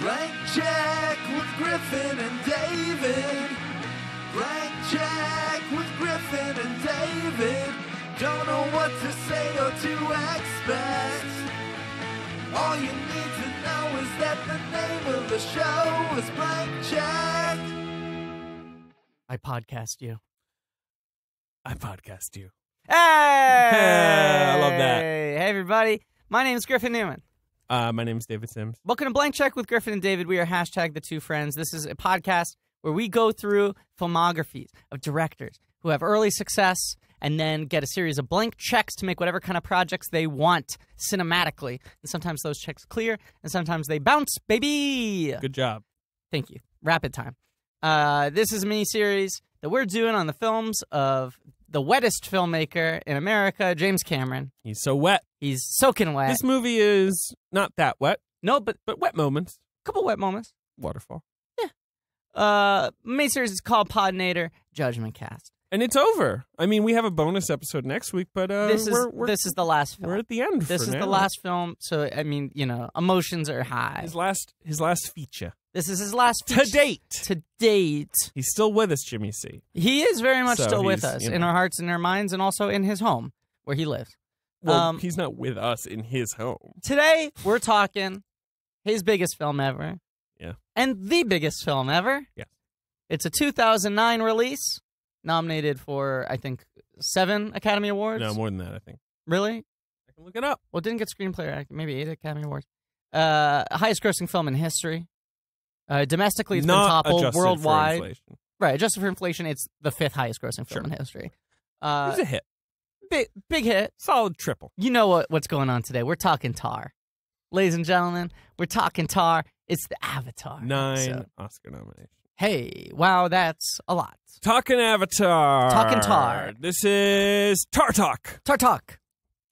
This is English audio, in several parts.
Blank check with Griffin and David. Blank check with Griffin and David. Don't know what to say or to expect. All you need to know is that the name of the show is Blank Check. I podcast you. I podcast you. Hey! I love that. Hey, everybody. My name is Griffin Newman. Uh, my name is David Sims. Welcome to Blank Check with Griffin and David. We are hashtag the two friends. This is a podcast where we go through filmographies of directors who have early success and then get a series of blank checks to make whatever kind of projects they want cinematically. And sometimes those checks clear and sometimes they bounce, baby. Good job. Thank you. Rapid time. Uh, this is a mini series that we're doing on the films of the wettest filmmaker in America, James Cameron. He's so wet. He's soaking wet. This movie is not that wet, no, but but wet moments. a couple wet moments. Waterfall. Yeah. Uh, mini series is called Podnator Judgment Cast. And it's over. I mean, we have a bonus episode next week, but uh, this is we're, we're, this is the last film. we're at the end. this is now. the last film, so I mean, you know, emotions are high. His last his last feature This is his last to date. To date, He's still with us, Jimmy C. he is very much So still with us you in our hearts and our minds, and also in his home where he lives. Well, Um, he's not with us in his home. Today we're talking his biggest film ever. Yeah. And the biggest film ever. Yeah. It's a 2009 release, nominated for I think seven Academy Awards. No, more than that, I think. really? I can look it up. Well, it didn't get screenplay, Act- maybe eight Academy Awards. Uh, highest grossing film in history. Uh, domestically, it's not been toppled. Worldwide, right? Adjusted for inflation, it's the fifth highest grossing film Sure. in history. Uh, it was a hit. big, big hit. Solid triple. You know what, what's going on today? We're talking Tar, ladies and gentlemen. We're talking Tar. It's the Avatar. Nine episode. Oscar nominations. Hey, wow, that's a lot. Talking Avatar. Talking Tar. This is Tar Talk. Tar Talk.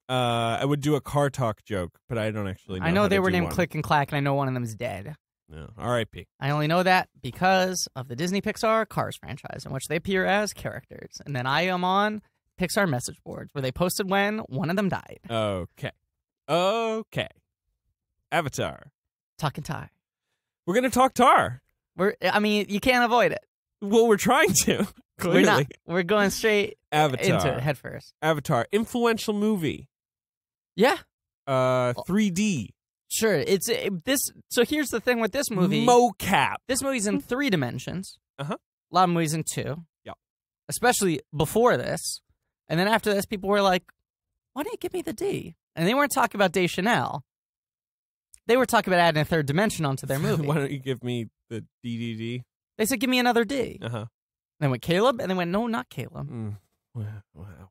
Uh, I would do a car talk joke, but I don't actually know. I know they to were named one. Click and Clack, and I know one of them is dead. No. R.I.P. I only know that because of the Disney Pixar Cars franchise, in which they appear as characters. And then I am on Pixar message boards where they posted when one of them died. Okay. Okay. Avatar. Talking Tar. We're gonna talk Tar. We're, I mean, you can't avoid it. Well, we're trying to. Clearly. We're not. We're going straight Avatar. into it head first. Avatar. Influential movie. Yeah, Uh, 3D. sure. It's it, this. So here's the thing with this movie. Mocap. This movie's in three dimensions. Uh-huh. A lot of movies in two. Yeah. Especially before this. And then after this, people were like, why don't you give me the D? And they weren't talking about Deschanel. They were talking about adding a third dimension onto their movie. Why don't you give me the DDD? they said, give me another D. Uh huh. They went, Caleb? And they went, no, not Caleb. Mm.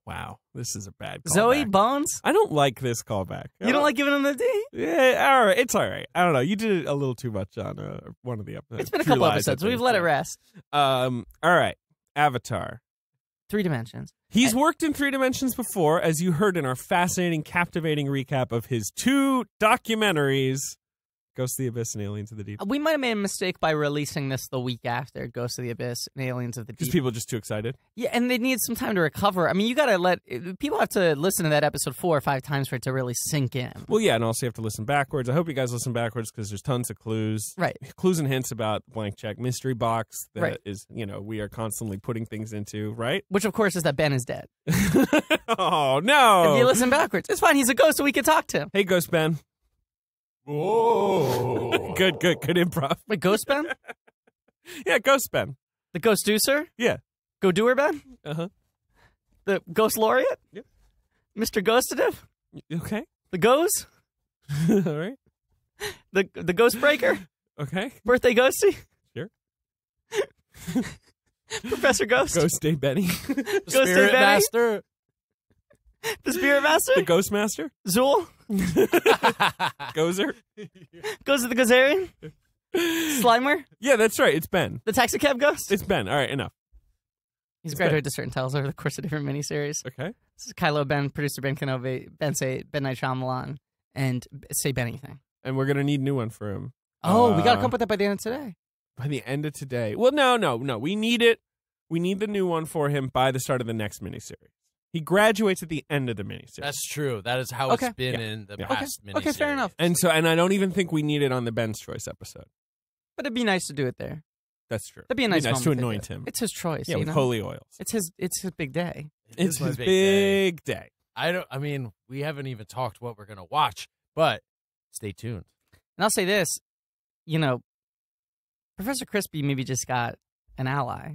Wow. This is a bad. Zoe callback. Bones? I don't like this callback. You don't like giving them the D? Yeah, all right. It's all right. I don't know. You did it a little too much on uh, one of the episodes. It's been a True couple Lies, episodes. We've let it rest. Um. All right. Avatar. Three dimensions. He's eh. worked in three dimensions before, as you heard in our fascinating, captivating recap of his two documentaries, Ghost of the Abyss and Aliens of the Deep. We might have made a mistake by releasing this the week after Ghost of the Abyss and Aliens of the Deep. Because people are just too excited. Yeah, and they need some time to recover. I mean, you got to let people have to listen to that episode four or five times for it to really sink in. Well, yeah, and also you have to listen backwards. I hope you guys listen backwards because there's tons of clues. Right. Clues and hints about blank check mystery box that is, Right. you know, we are constantly putting things into, right? Which, of course, is that Ben is dead. oh, no. If you listen backwards, it's fine. He's a ghost, so we can talk to him. Hey, Ghost Ben. Whoa. good, good, good improv. Wait, Ghost Ben? Yeah, Ghost Ben. The Ghost Deucer? Yeah. Go Doer Ben? Uh huh. The Ghost Laureate? Yep. Mr. Ghostative? Okay. The Goes? All right. The the Ghost Breaker? Okay. Birthday Ghosty? Sure. Professor Ghost? Ghost Day Benny. Ghost Day Benny? The Spirit Master? the Ghost Master. Zuul? Gozer. To the Gozerian? Slimer? Yeah, that's right. It's Ben. The Taxi Cab Ghost? It's Ben. All right, enough. He's it's graduated to certain titles over the course of different miniseries. Okay. This is Kylo Ben, producer Ben Kenobi, Ben say Ben Night Shyamalan, and say Ben anything. And we're gonna need a new one for him Oh, we got to Uh, come up with that by the end of today. by the end of today. Well, no, no, no. We need it. We need the new one for him by the start of the next miniseries. He graduates at the end of the miniseries. That's true. That is how Okay. it's been Yeah. in the Yeah. Okay. past Okay, fair enough. and so, and I don't even think we need it on the Ben's Choice episode. But it'd be nice to do it there. That's true. That'd be a nice, nice to anoint him. It's his choice. yeah, you with know? holy oils. It's his. It's his big day. It It's his big day. big day. I don't. I mean, we haven't even talked what we're gonna watch, but stay tuned. And I'll say this, you know, Professor Crispy maybe just got an ally.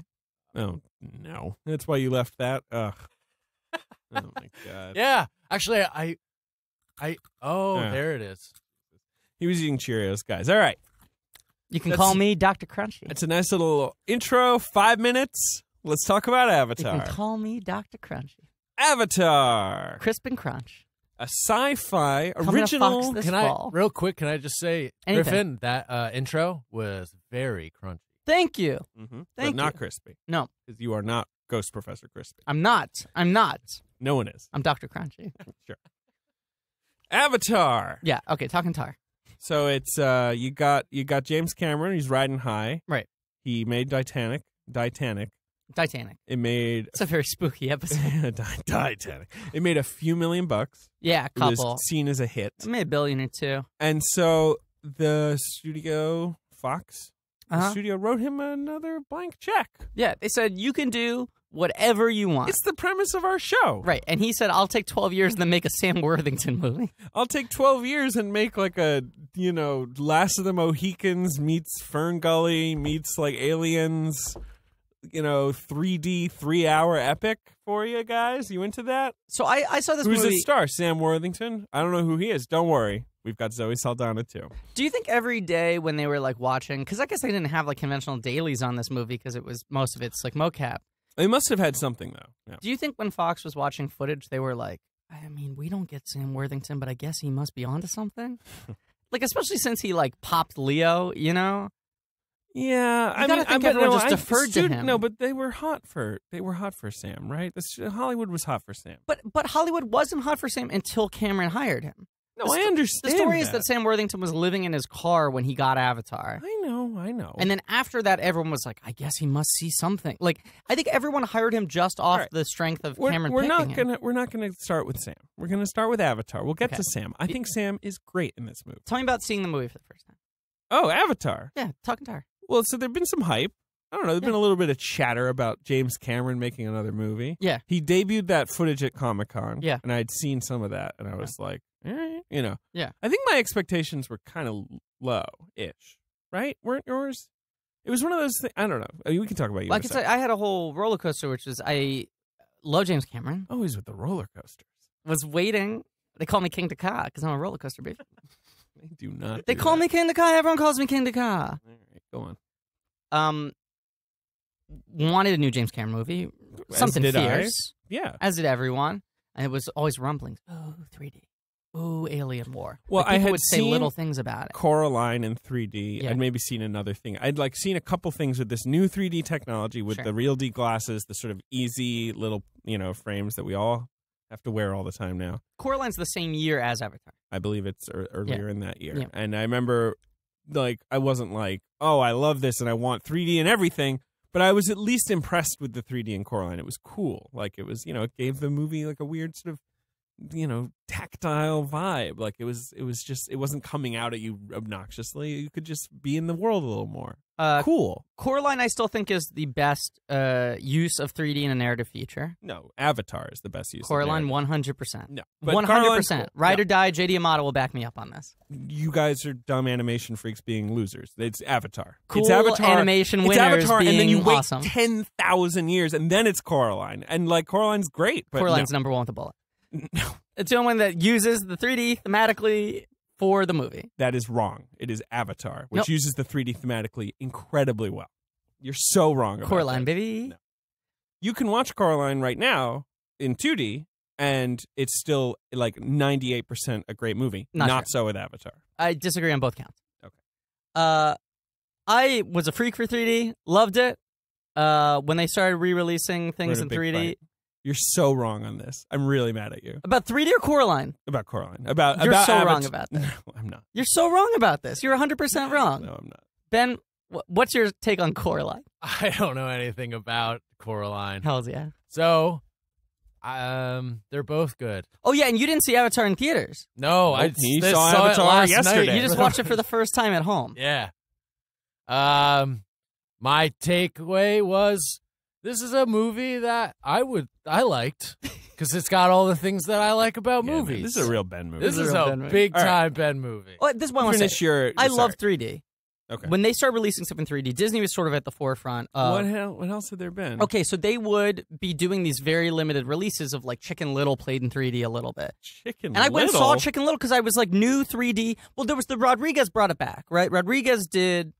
Oh no, that's why you left that. Ugh. oh my god. Yeah, actually, I, I. Oh, Yeah. there it is. He was eating Cheerios, guys. All right. You can That's- call me Dr. Crunchy. It's a nice little intro. Five minutes. Let's talk about Avatar. You Avatar. can call me Dr. Crunchy. Avatar, Crisp and Crunch. a sci-fi Coming to original. Fox this Can fall. I real quick? Can I just say, Anything. Griffin, that uh, intro was very crunchy. Thank you. Mhm, but Thank not you. crispy No, because you are not Ghost Professor Crispy. I'm not. I'm not. No one is. I'm Dr. Crunchy. Sure. Avatar. Yeah. Okay. Talking tar. So it's uh you got you got James Cameron. He's riding high. Right. He made Titanic. Titanic. Titanic. It made It's a very spooky episode. Titanic. It made a few million bucks. Yeah, a It was couple. seen as a hit. I made a billion or two. And so the studio Fox the Uh-huh. studio wrote him another blank check. Yeah, they said you can do whatever you want. It's the premise of our show. right, and he said I'll take 12 years and then make a Sam Worthington movie. I'll take 12 years and make like a, you know, Last of the Mohicans meets Fern Gully meets like Aliens, you know, 3D 3-hour epic for you guys. You into that? So I, I saw this Who's movie. the star? Sam Worthington? I don't know who he is. Don't worry. We've got Zoe Saldana too. Do you think every day when they were like watching, because I guess they didn't have like conventional dailies on this movie because it was most of it's like mocap. They must have had something though. Yeah. Do you think when Fox was watching footage, they were like, I mean, we don't get Sam Worthington, but I guess he must be onto something? like, especially since he like popped Leo, you know? Yeah, I gotta mean, I, but everyone no, just I- deferred to student- him. No, but they were hot for they were hot for Sam, right? This, Hollywood was hot for Sam. But but Hollywood wasn't hot for Sam until Cameron hired him. No, I understand. The story is that Sam Worthington was living in his car when he got Avatar. I know, I know. And then after that, everyone was like, I guess he must see something. Like, I think everyone hired him just off right. the strength of we're, Cameron we're not him. gonna we're not gonna start with Sam. We're gonna start with Avatar. We'll get Okay. to Sam. I think Sam is great in this movie. Tell me about seeing the movie for the first time. Oh, Avatar. Yeah, talking to her. Well, so there've been some hype. I don't know. There's been a little bit of chatter about James Cameron making another movie. Yeah. He debuted that footage at Comic Con. Yeah. And I'd seen some of that, and I was like, eh, you know. Yeah. I think my expectations were kind of low ish, right? Weren't yours? It was one of those things. I don't know. I mean, we can talk about you. Well, I in a could second. say I had a whole roller coaster, which was I love James Cameron. Always with the roller coasters. Was waiting. They call me Kingda Ka because I'm a roller coaster baby. They do not. They do call that. me Kingda Ka. Everyone calls me Kingda Ka. All right, go on. Um, wanted a new James Cameron movie. As Something did I. fierce, Yeah. as did everyone, and it was always rumblings. Oh, 3D. Oh, Alien War. Well, Like, I had would say seen little things about it. Coraline in 3D. Yeah. I'd maybe seen another thing. I'd like seen a couple things with this new 3D technology with Sure. the Real D glasses, the sort of easy little you know frames that we all have to wear all the time now. Coraline's the same year as Avatar. I believe it's ear- earlier in that year. Yeah. And I remember, like, I wasn't like, oh, I love this and I want 3D and everything, but I was at least impressed with the 3D in Coraline. It was cool. Like, it was, you know, it gave the movie like a weird sort of, you know, tactile vibe. Like, it was, it was just, it wasn't coming out at you obnoxiously. You could just be in the world a little more. Uh, cool. Coraline, I still think is the best uh, use of 3D in a narrative feature. No, Avatar is the best use. of Coraline, narrative. 100%. No, but One hundred Coraline's percent. cool. Ride or die. JD Amato will back me up on this. you guys are dumb animation freaks being losers. It's Avatar. Cool it's Avatar. animation it's winners Avatar, and then you wait awesome. ten thousand years, and then it's Coraline, and like Coraline's great, but Coraline's number one with a bullet. No, It's the only one that uses the 3D thematically for the movie. that is wrong. It is Avatar, which Nope. uses the 3D thematically incredibly well. You're so wrong. About Coraline, that. baby. No. You can watch Coraline right now in 2D, and it's still like 98 percent a great movie. Not Not sure. so with Avatar. I disagree on both counts. Okay. Uh, I was a freak for 3D. Loved it. Uh, when they started re-releasing things in in a big 3D. fight. You're so wrong on this. I'm really mad at you About 3D or Coraline? about Coraline. About You're about so Avatar- wrong about that. No, I'm not. You're so wrong about this. You're 100% wrong. No, I'm not. Ben, what's your take on Coraline? I don't know anything about Coraline, Hells yeah. so um, they're both good. Oh, yeah, and you didn't see Avatar in theaters. No, I Nope, he saw saw, Avatar it last yesterday. night. You just watched it for the first time at home. Yeah. Um, my takeaway was this is a movie that I would I liked because it's got all the things that I like about Yeah, man, movies. This is a real Ben movie. This This is is a a Ben big All right. time Ben movie. Well, this one I want to Finish say. your. I sorry. love 3D. Okay. When they started releasing stuff in 3D, Disney was sort of at the forefront. Of, what hell? What else have there been? Okay, so they would be doing these very limited releases of like Chicken Little played in 3D a little bit. Chicken. And I went and saw Chicken Little because I was like new 3D. Well, there was the Rodriguez brought it back, right? Rodriguez did Sh-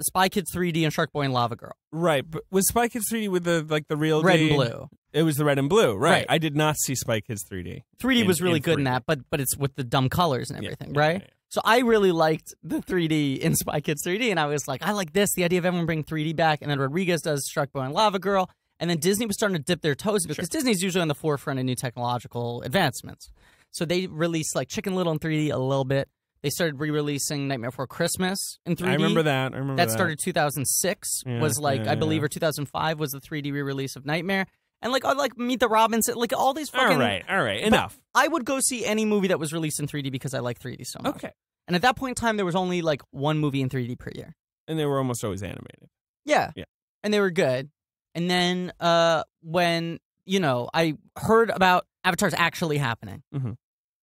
Spy Kids 3D and Shark Boy and Lava Girl, Right, but was Spy Kids 3D with the like the real red D? and blue. It was the red and blue, right? Right. I did not see Spy Kids 3D. 3D In- was really in good in 3D. that, but but it's with the dumb colors and everything, yeah, right? yeah, yeah. So I really liked the 3D in Spy Kids 3D, and I was like, I like this, the idea of everyone bringing 3D back, and then Rodriguez does Shark Boy and Lava Girl, and then Disney was starting to dip their toes because Disney's usually on the forefront of new technological advancements. So they released like Chicken Little in 3D a little bit. They started re-releasing Nightmare Before Christmas in 3D. I remember that. I remember That that. started 2006. Yeah, was like yeah, I believe or 2005 was the 3D re-release of Nightmare, and like like Meet the Robinson, like all these fucking. All right, all right, enough. I would go see any movie that was released in 3D because I like 3D so much. Okay, And at that point in time, there was only like one movie in 3D per year. and they were almost always animated. Yeah. Yeah. And they were good. And then uh, when, you know, I heard about Avatar's actually happening. Mhm.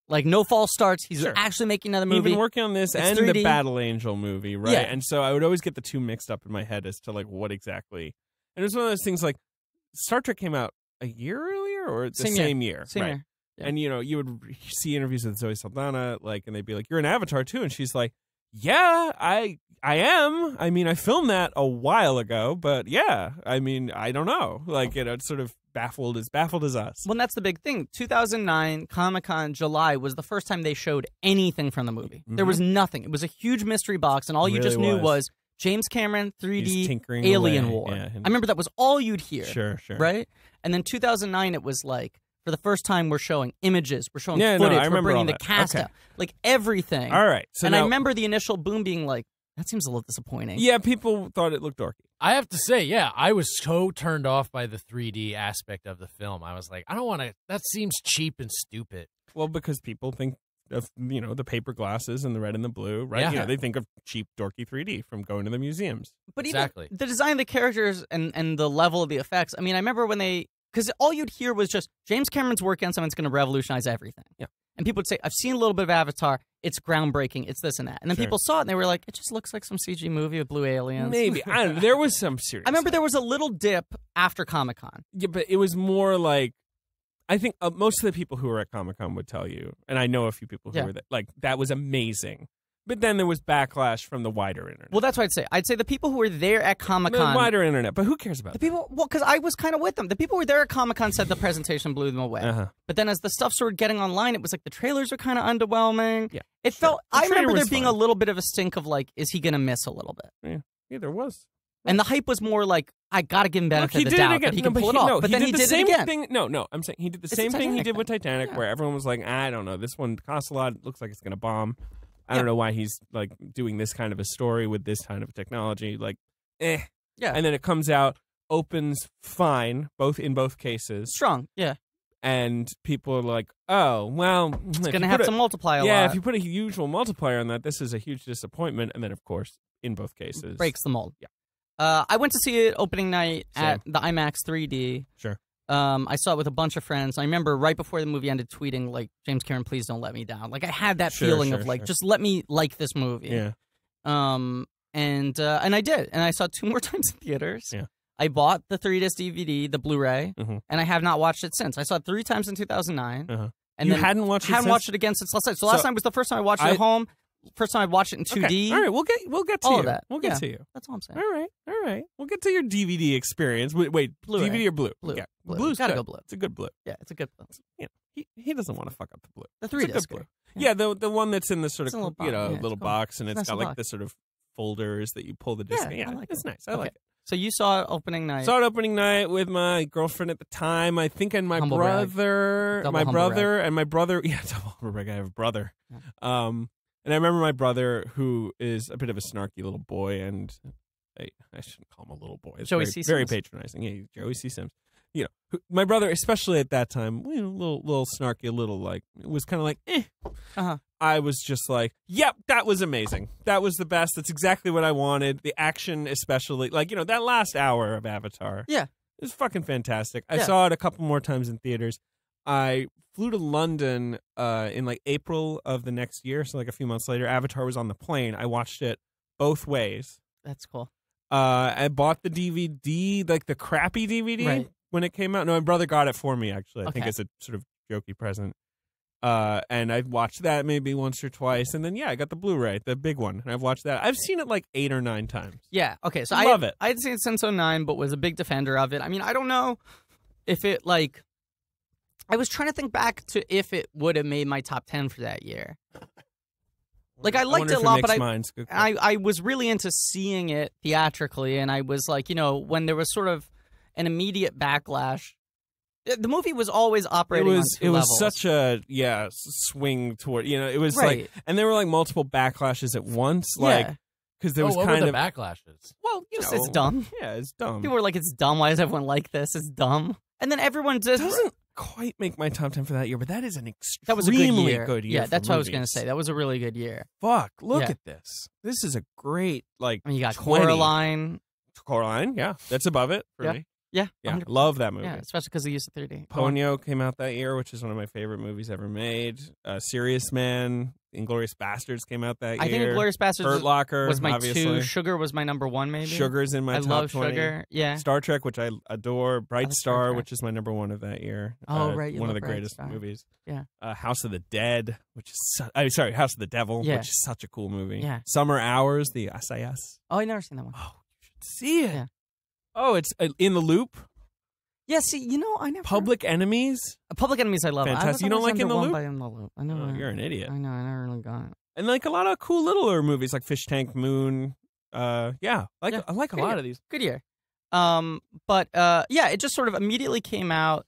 Like, no false starts. He's Sure. actually making another movie. been working on this It's and 3D. the Battle Angel movie, right? Yeah. And so I would always get the two mixed up in my head as to like what exactly. And it was one of those things like Star Trek came out a year earlier or the Same same, year. year, Same right? year. Yeah. And you know, you would see interviews with Zoe Saldana, like, and they'd be like, "You're an Avatar too," and she's like, "Yeah, I, I am. I mean, I filmed that a while ago, but yeah, I mean, I don't know. Like, you know, it's sort of baffled as baffled as us. Well, and that's the big thing. 2009 Comic Con July was the first time they showed anything from the movie. There was nothing. It was a huge mystery box, and all you Mm-hmm. Really just knew was. was James Cameron 3D Alien away. War. Yeah, I remember that was all you'd hear. Sure, sure. right? And then 2009, it was like for the first time we're showing images, we're showing Yeah, no, footage, I we're bringing the cast Okay. out, like everything. All right. So and I remember the initial boom being like, "That seems a little disappointing." yeah, people thought it looked dorky. I have to say, yeah, I was so turned off by the 3D aspect of the film. I was like, I don't want to. That seems cheap and stupid. Well, because people think of you know the paper glasses and the red and the blue, right? Yeah. You Yeah. know, they think of cheap, dorky 3D from going to the museums. but Exactly. even the design of the characters and and the level of the effects. I mean, I remember when they because all you'd hear was just James Cameron's working on something that's going to revolutionize everything. Yeah. And people would say, "I've seen a little bit of Avatar. It's groundbreaking. It's this and that." And then Sure. people saw it and they were like, "It just looks like some CG movie with blue aliens." Maybe I don't know. There was some serious. I remember there was a little dip after Comic Con. Yeah, but it was more like I think uh, most of the people who were at Comic Con would tell you, and I know a few people who Yeah. were there, like that was amazing. But then there was backlash from the wider internet. Well, that's what I'd say. I'd say the people who were there at Comic Con, the wider internet, but who cares about the that? people, well, because I was kind of with them. The people who were there at Comic Con said the presentation blew them away. Uh-huh. But then as the stuff started getting online, it was like the trailers were kind of underwhelming. Yeah, It sure. felt. The I remember there being a little bit of a stink of like, is he going to miss a little bit? Yeah, yeah, there was. And the hype was more like, I got to give him Look, benefit he of the did doubt it again. that he no, can pull he, it off. no, but he then did he the did same it again. thing. No, no, I'm saying he did the It's same thing he did with. Titanic, Yeah. where everyone was like, I don't know, this one costs a lot. Looks like it's going to bomb. I Yeah. don't know why he's like doing this kind of a story with this kind of technology. Like, eh. Yeah. And then it comes out, opens fine, both in both cases, Strong, yeah. and people are like, oh, well, It's going to have to multiply a yeah, lot. if you put a usual multiplier on that, this is a huge disappointment. And then, of course, in both cases, breaks the mold. Yeah. Uh, I went to see it opening night Same. at the IMAX 3D. Sure. Um, I saw it with a bunch of friends. I remember right before the movie ended, tweeting like, "James Cameron, please don't let me down." Like I had that Sure, feeling sure, of like, sure. just let me like this movie. Yeah. Um, and uh, and I did, and I saw it two more times in theaters. Yeah. I bought the three disc DVD, the Blu-ray, Mhm. and I have not watched it since. I saw it three times in 2009, Uh-huh. and you then hadn't watched it hadn't since? watched it again since last night. So last So, night was the first time I watched it I- at home. First time I watched it in 2D. Okay. All right, we'll get we'll get to All you. of that. We'll get Yeah. to you. That's all I'm saying. All right, all right. We'll get to your DVD experience. Wait, wait Blu-ray. DVD or blue? Blue. Yeah, Blue. Blue's Gotta good. go blue. It's a good blue. Yeah, it's a good. You know, he he doesn't want to fuck up the blue. The three a disc. blue. Yeah. Yeah, the the one that's in the sort It's of little you box. know Yeah, little cool. box, and It's it's nice got little like the sort of folders that you pull the disc. Yeah, like it's it. nice. I Okay. like it. So you saw it opening night. Saw it opening night with my girlfriend at the time, I think, and my Humble brother, my brother, and my brother. Yeah, double humble brag. I have a brother. Um, and I remember my brother, who is a bit of a snarky little boy, and I, I shouldn't call him a little boy. It's Joey very, C. very Sims. patronizing. Yeah, Joey C. Sims. you know, who- my brother, especially at that time, you know, a little, little snarky, a little like, it was kind of like, eh. Uh-huh. I was just like, yep, that was amazing. That was the best. That's exactly what I wanted. The action, especially, like, you know, that last hour of Avatar. Yeah. It was fucking fantastic. I Yeah. saw it a couple more times in theaters. I flew to London uh, in like April of the next year, so like a few months later. Avatar was on the plane. I watched it both ways. That's cool. Uh, I bought the DVD, like the crappy DVD, Right. when it came out. No, my brother got it for me actually. I think it's a sort of jokey present. Uh, and I've watched that maybe once or twice, and then yeah, I got the Blu-ray, the big one, and I've watched that. I've seen it like eight or nine times. Yeah. Okay. So I I love it. I had seen it since 09, but was a big defender of it. I mean, I don't know if it like. I was trying to think back to if it would have made my top 10 for that year. Like, I liked wonder it a lot, makes but I- I, I was really into seeing it theatrically, and I was like, you know, when there was sort of an immediate backlash. The movie was always operating. it operating was on two it was levels. such a yeah swing toward you know it was right. like and there were like multiple backlashes at once like yeah. because there oh, was what kind were of backlashes? well you know it's dumb. yeah it's dumb People were like, "It's dumb. Why does everyone like this? It's dumb." And then everyone just doesn't quite make my top 10 for that year but that is an extremely that was a good year. year yeah, that's what I was gonna say. That was a really good year. fuck look Yeah. at this this is a great like I mean, you got 20. Coraline. Coraline yeah that's above it for Yeah. me Yeah, yeah 100. love that movie Yeah, especially because they used the 3D. Ponyo came out that year, which is one of my favorite movies ever made. Uh, Serious Man, Inglourious Basterds came out that year. I think Inglourious Basterds Hurt was, Locker was my obviously. two. Sugar was my number one, maybe. Sugar's in my I top love 20. Sugar. Yeah. Star Trek, which I adore. Bright love Star which is my number one of that year. Oh, Uh, right, you one of the Bright greatest Star. movies. Yeah. Uh, House of the Dead, which is su- I sorry, House of the Devil, Yeah. which is such a cool movie. Yeah. Summer Hours, the Assayas. Oh, I never seen that one. Oh, you should see it. Yeah. Oh, it's uh, in the loop. Yeah. See, you know, I never. Public Enemies. Uh, Public Enemies. I love. Fantastic. I You don't like In the underwhelmed Loop? by In the Loop. I know. Oh, you're an idiot. I know. I never really got it. and like a lot of cool littler movies like Fish Tank Moon. Uh, yeah, like Yeah, I like a good lot year. of these. Good year. Um, but uh, yeah, it just sort of immediately came out.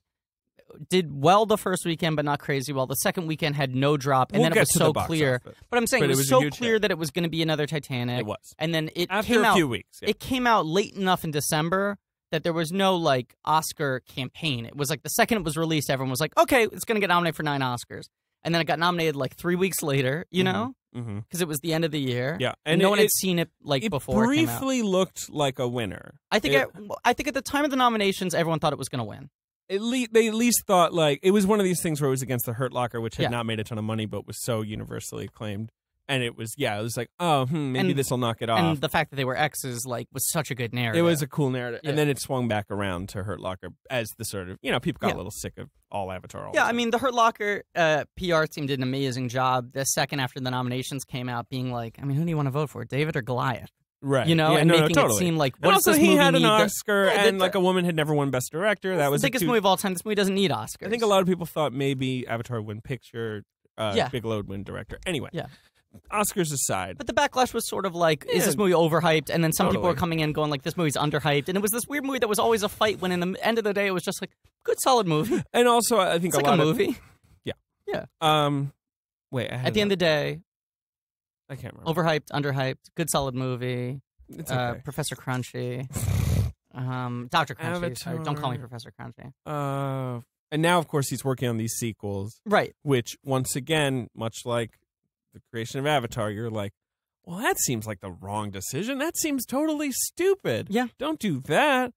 Did well the first weekend, but not crazy well. The second weekend had no drop, and we'll then it was so clear. office. But I'm saying But it it was, was so clear hit. that it was going to be another Titanic. It was and then it after came a out. few weeks. Yeah. It came out late enough in December that there was no like Oscar campaign. It was like the second it was released, everyone was like, "Okay, it's going to get nominated for nine Oscars," and then it got nominated like three weeks later. You Mhm. know, mm-hmm. because it was the end of the year. Yeah, and and no it, one it, had seen it like it before. it briefly looked like a winner. I think it- it, I think at the time of the nominations, everyone thought it was going to win. At least they at least thought like it was one of these things where it was against the Hurt Locker, which had Yeah. not made a ton of money, but was so universally acclaimed. And it was yeah, it was like oh hmm, maybe this will knock it off. And the fact that they were exes like was such a good narrative. it was a cool narrative, Yeah. and then it swung back around to Hurt Locker as the sort of you know people got Yeah. a little sick of all Avatar. All yeah, I mean, the Hurt Locker uh, PR team did an amazing job. The second after the nominations came out, being like, I mean, who do you want to vote for, David or Goliath? right, You know, yeah, and no, no, making totally. it seem like And what also, does this he movie had an? Oscar, and like a woman had never won Best Director. That was the biggest two- movie of all time. This movie doesn't need Oscars. I think a lot of people thought maybe Avatar would win Picture, uh, Yeah. Bigelow would win Director. Anyway, Yeah. Oscars aside, But the backlash was sort of like, is this movie overhyped? And then some people were coming in going like, this movie's underhyped. And it was this weird movie that was always a fight. When in the end of the day, it was just like, good, solid movie. and also I think It's a like a lot of movie. Yeah. Yeah. Um, wait, At the end of the day, I can't remember. overhyped, underhyped, good, solid movie. It's Uh, okay. Professor Crunchy. Um, Doctor Crunchy. Sorry, don't call me Professor Crunchy. Uh, and now, of course, he's working on these sequels, Right. which, once again, much like the creation of Avatar, you're like, well, that seems like the wrong decision. That seems totally stupid. Yeah. Don't do that.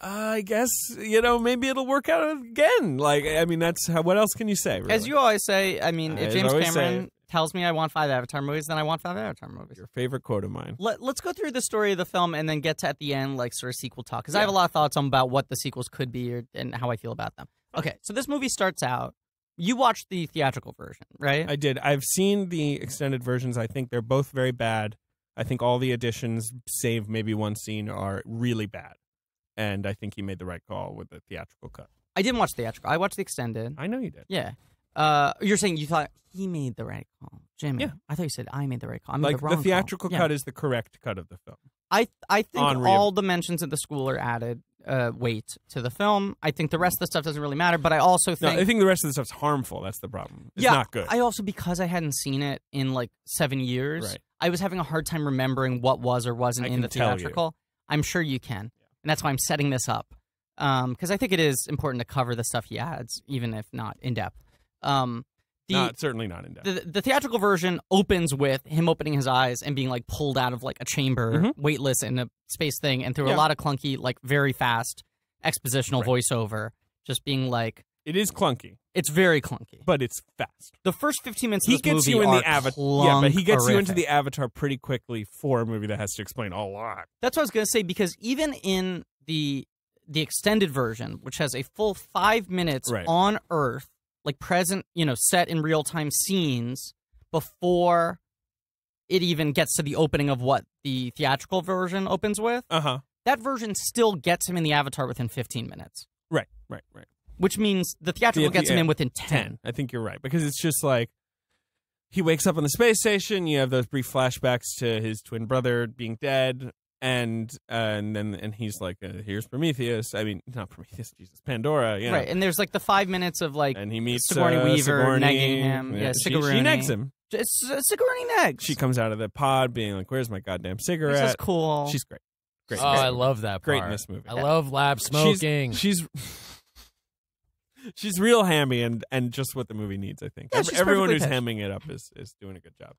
I guess you know maybe it'll work out again. Like I mean, that's how. What else can you say? As you always say, I mean, if James Cameron tells me I want five Avatar movies, then I want five Avatar movies. your favorite quote of mine. Let, let's go through the story of the film and then get to at the end, like sort of sequel talk, because I have a lot of thoughts on about what the sequels could be or, and how I feel about them. Okay, so this movie starts out. You watched the theatrical version, right? I did. I've seen the extended versions. I think they're both very bad. I think all the additions, save maybe one scene, are really bad. And I think he made the right call with the theatrical cut. I didn't watch theatrical. I watched the extended. I know you did. Yeah. Uh, you're saying you thought he made the right call, Jimmy? Yeah. I thought you said I made the right call. I made like the the, wrong call. theatrical Yeah. cut is the correct cut of the film. I I think all the mentions of the school are added uh, weight to the film. I think the rest of the stuff doesn't really matter. But I also No, think I think the rest of the stuff's harmful. That's the problem. It's yeah, not good. I also because I hadn't seen it in like seven years, Right. I was having a hard time remembering what was or wasn't I in the theatrical. I'm sure you can, and that's why I'm setting this up. because I think it is important to cover the stuff he adds, even if not in depth. Um, the, not certainly not in depth. the the theatrical version opens with him opening his eyes and being like pulled out of like a chamber, Mhm. weightless in a space thing, and through a lot of clunky, like very fast expositional voiceover, just being like it is clunky, it's very clunky. but it's fast. the first fifteen minutes He of this gets movie you in the avatar. Yeah, but he gets you into the avatar pretty quickly for a movie that has to explain a lot. That's what I was gonna say because even in the the extended version, which has a full five minutes Right. on Earth, like present, you know, set in real time scenes before it even gets to the opening of what the theatrical version opens with, Uh huh. that version still gets him in the Avatar within 15 minutes, Right. Right. Right. which means the theatrical The- gets him in within 10. 10. I think you're right because it's just like he wakes up on the space station. You have those brief flashbacks to his twin brother being dead, and uh, and then and he's like, uh, "Here's Prometheus." I mean, not Prometheus, Jesus, Pandora. You know. Right, and there's like the five minutes of like And he meets Sigourney uh, Weaver Sigourney. negging him. Yeah, she, Sigourney. she negs him. It's uh, Sigourney negs. She comes out of the pod being like, "Where's my goddamn Which cigarette?" is cool. She's great. Great. Oh, in this I love that part. Great in this movie. I love lab smoking. She's she's real hammy and and just what the movie needs. I think Yeah, Ev- everyone who's pitched. hemming it up is is doing a good job.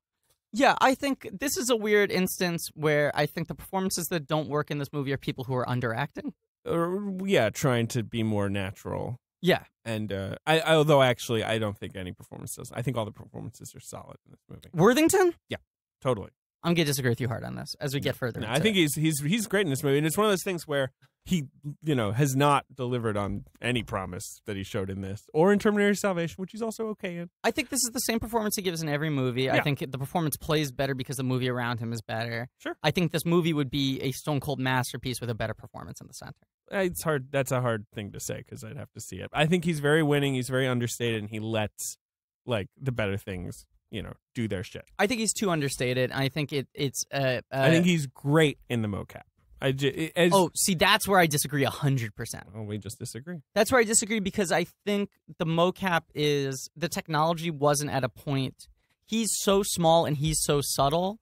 Yeah, I think this is a weird instance where I think the performances that don't work in this movie are people who are underacting. Or yeah, trying to be more natural. Yeah. And uh, I, I although actually I don't think any performance does. I think all the performances are solid in this movie. Worthington? Yeah, totally. I'm going to disagree with you hard on this as we get further. No, I think it. he's he's he's great in this movie, and it's one of those things where he you know has not delivered on any promise that he showed in this or in Terminator Salvation, which he's also okay in. I think this is the same performance he gives in every movie. I think the performance plays better because the movie around him is better. Sure. I think this movie would be a stone cold masterpiece with a better performance in the center. Uh, It's hard. That's a hard thing to say because I'd have to see it. I think he's very winning. He's very understated, and he lets like the better things, you know, do their shit. I think he's too understated. I think it it's uh, uh I think he's great in the mocap. I j- as, Oh, see that's where I disagree 100%. well, we just disagree. That's where I disagree because I think the mocap is the technology wasn't at a point. He's so small and he's so subtle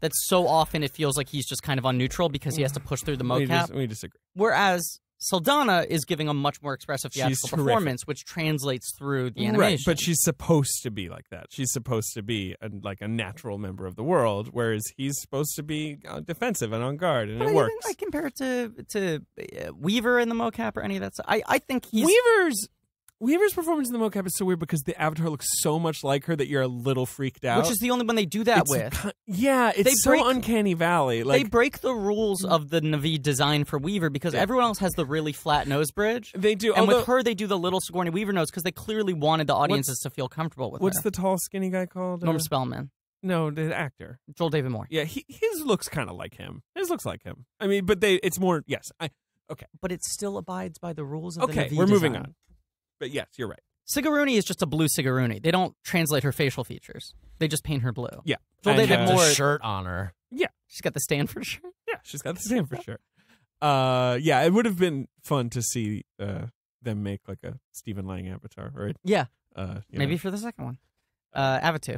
that so often it feels like he's just kind of on neutral because he has to push through the We, mocap. dis- we disagree. Whereas Saldana is giving a much more expressive theatrical performance, which translates through the animation. Right, but she's supposed to be like that. She's supposed to be a, like a natural member of the world, whereas he's supposed to be uh, defensive and on guard, and But it I works. I compare it to to uh, Weaver in the mocap or any of that stuff. I, I think he's Weaver's Weaver's performance in the mocap is so weird because the avatar looks so much like her that you're a little freaked out. which is the only one they do that It's with. ki- yeah, it's They so break- uncanny valley. Like, they break the rules of the Navi design for Weaver because Yeah. everyone else has the really flat nose bridge. they do. And although- with her, they do the little Sigourney Weaver nose because they clearly wanted the audiences to feel comfortable with what's her. the tall, skinny guy called? Norm Uh, Spellman, no, the actor. Joel David Moore. Yeah, he, his looks kind of like him. His looks like him. I mean, but they. It's more. Yes, I. Okay, but it still abides by the rules of Okay, the Navi we're moving on. But yes, you're right. Sigourney is just a blue Sigourney. They don't translate her facial features. They just paint her blue. Yeah, Joel And, David uh, Moore. a shirt on her. Yeah. She's got the Stanford shirt. Yeah, she's got the Stanford shirt. Uh, yeah, it would have been fun to see uh them make like a Stephen Lang avatar, right? Yeah, Uh, maybe know, for the second one. Uh, Avatar.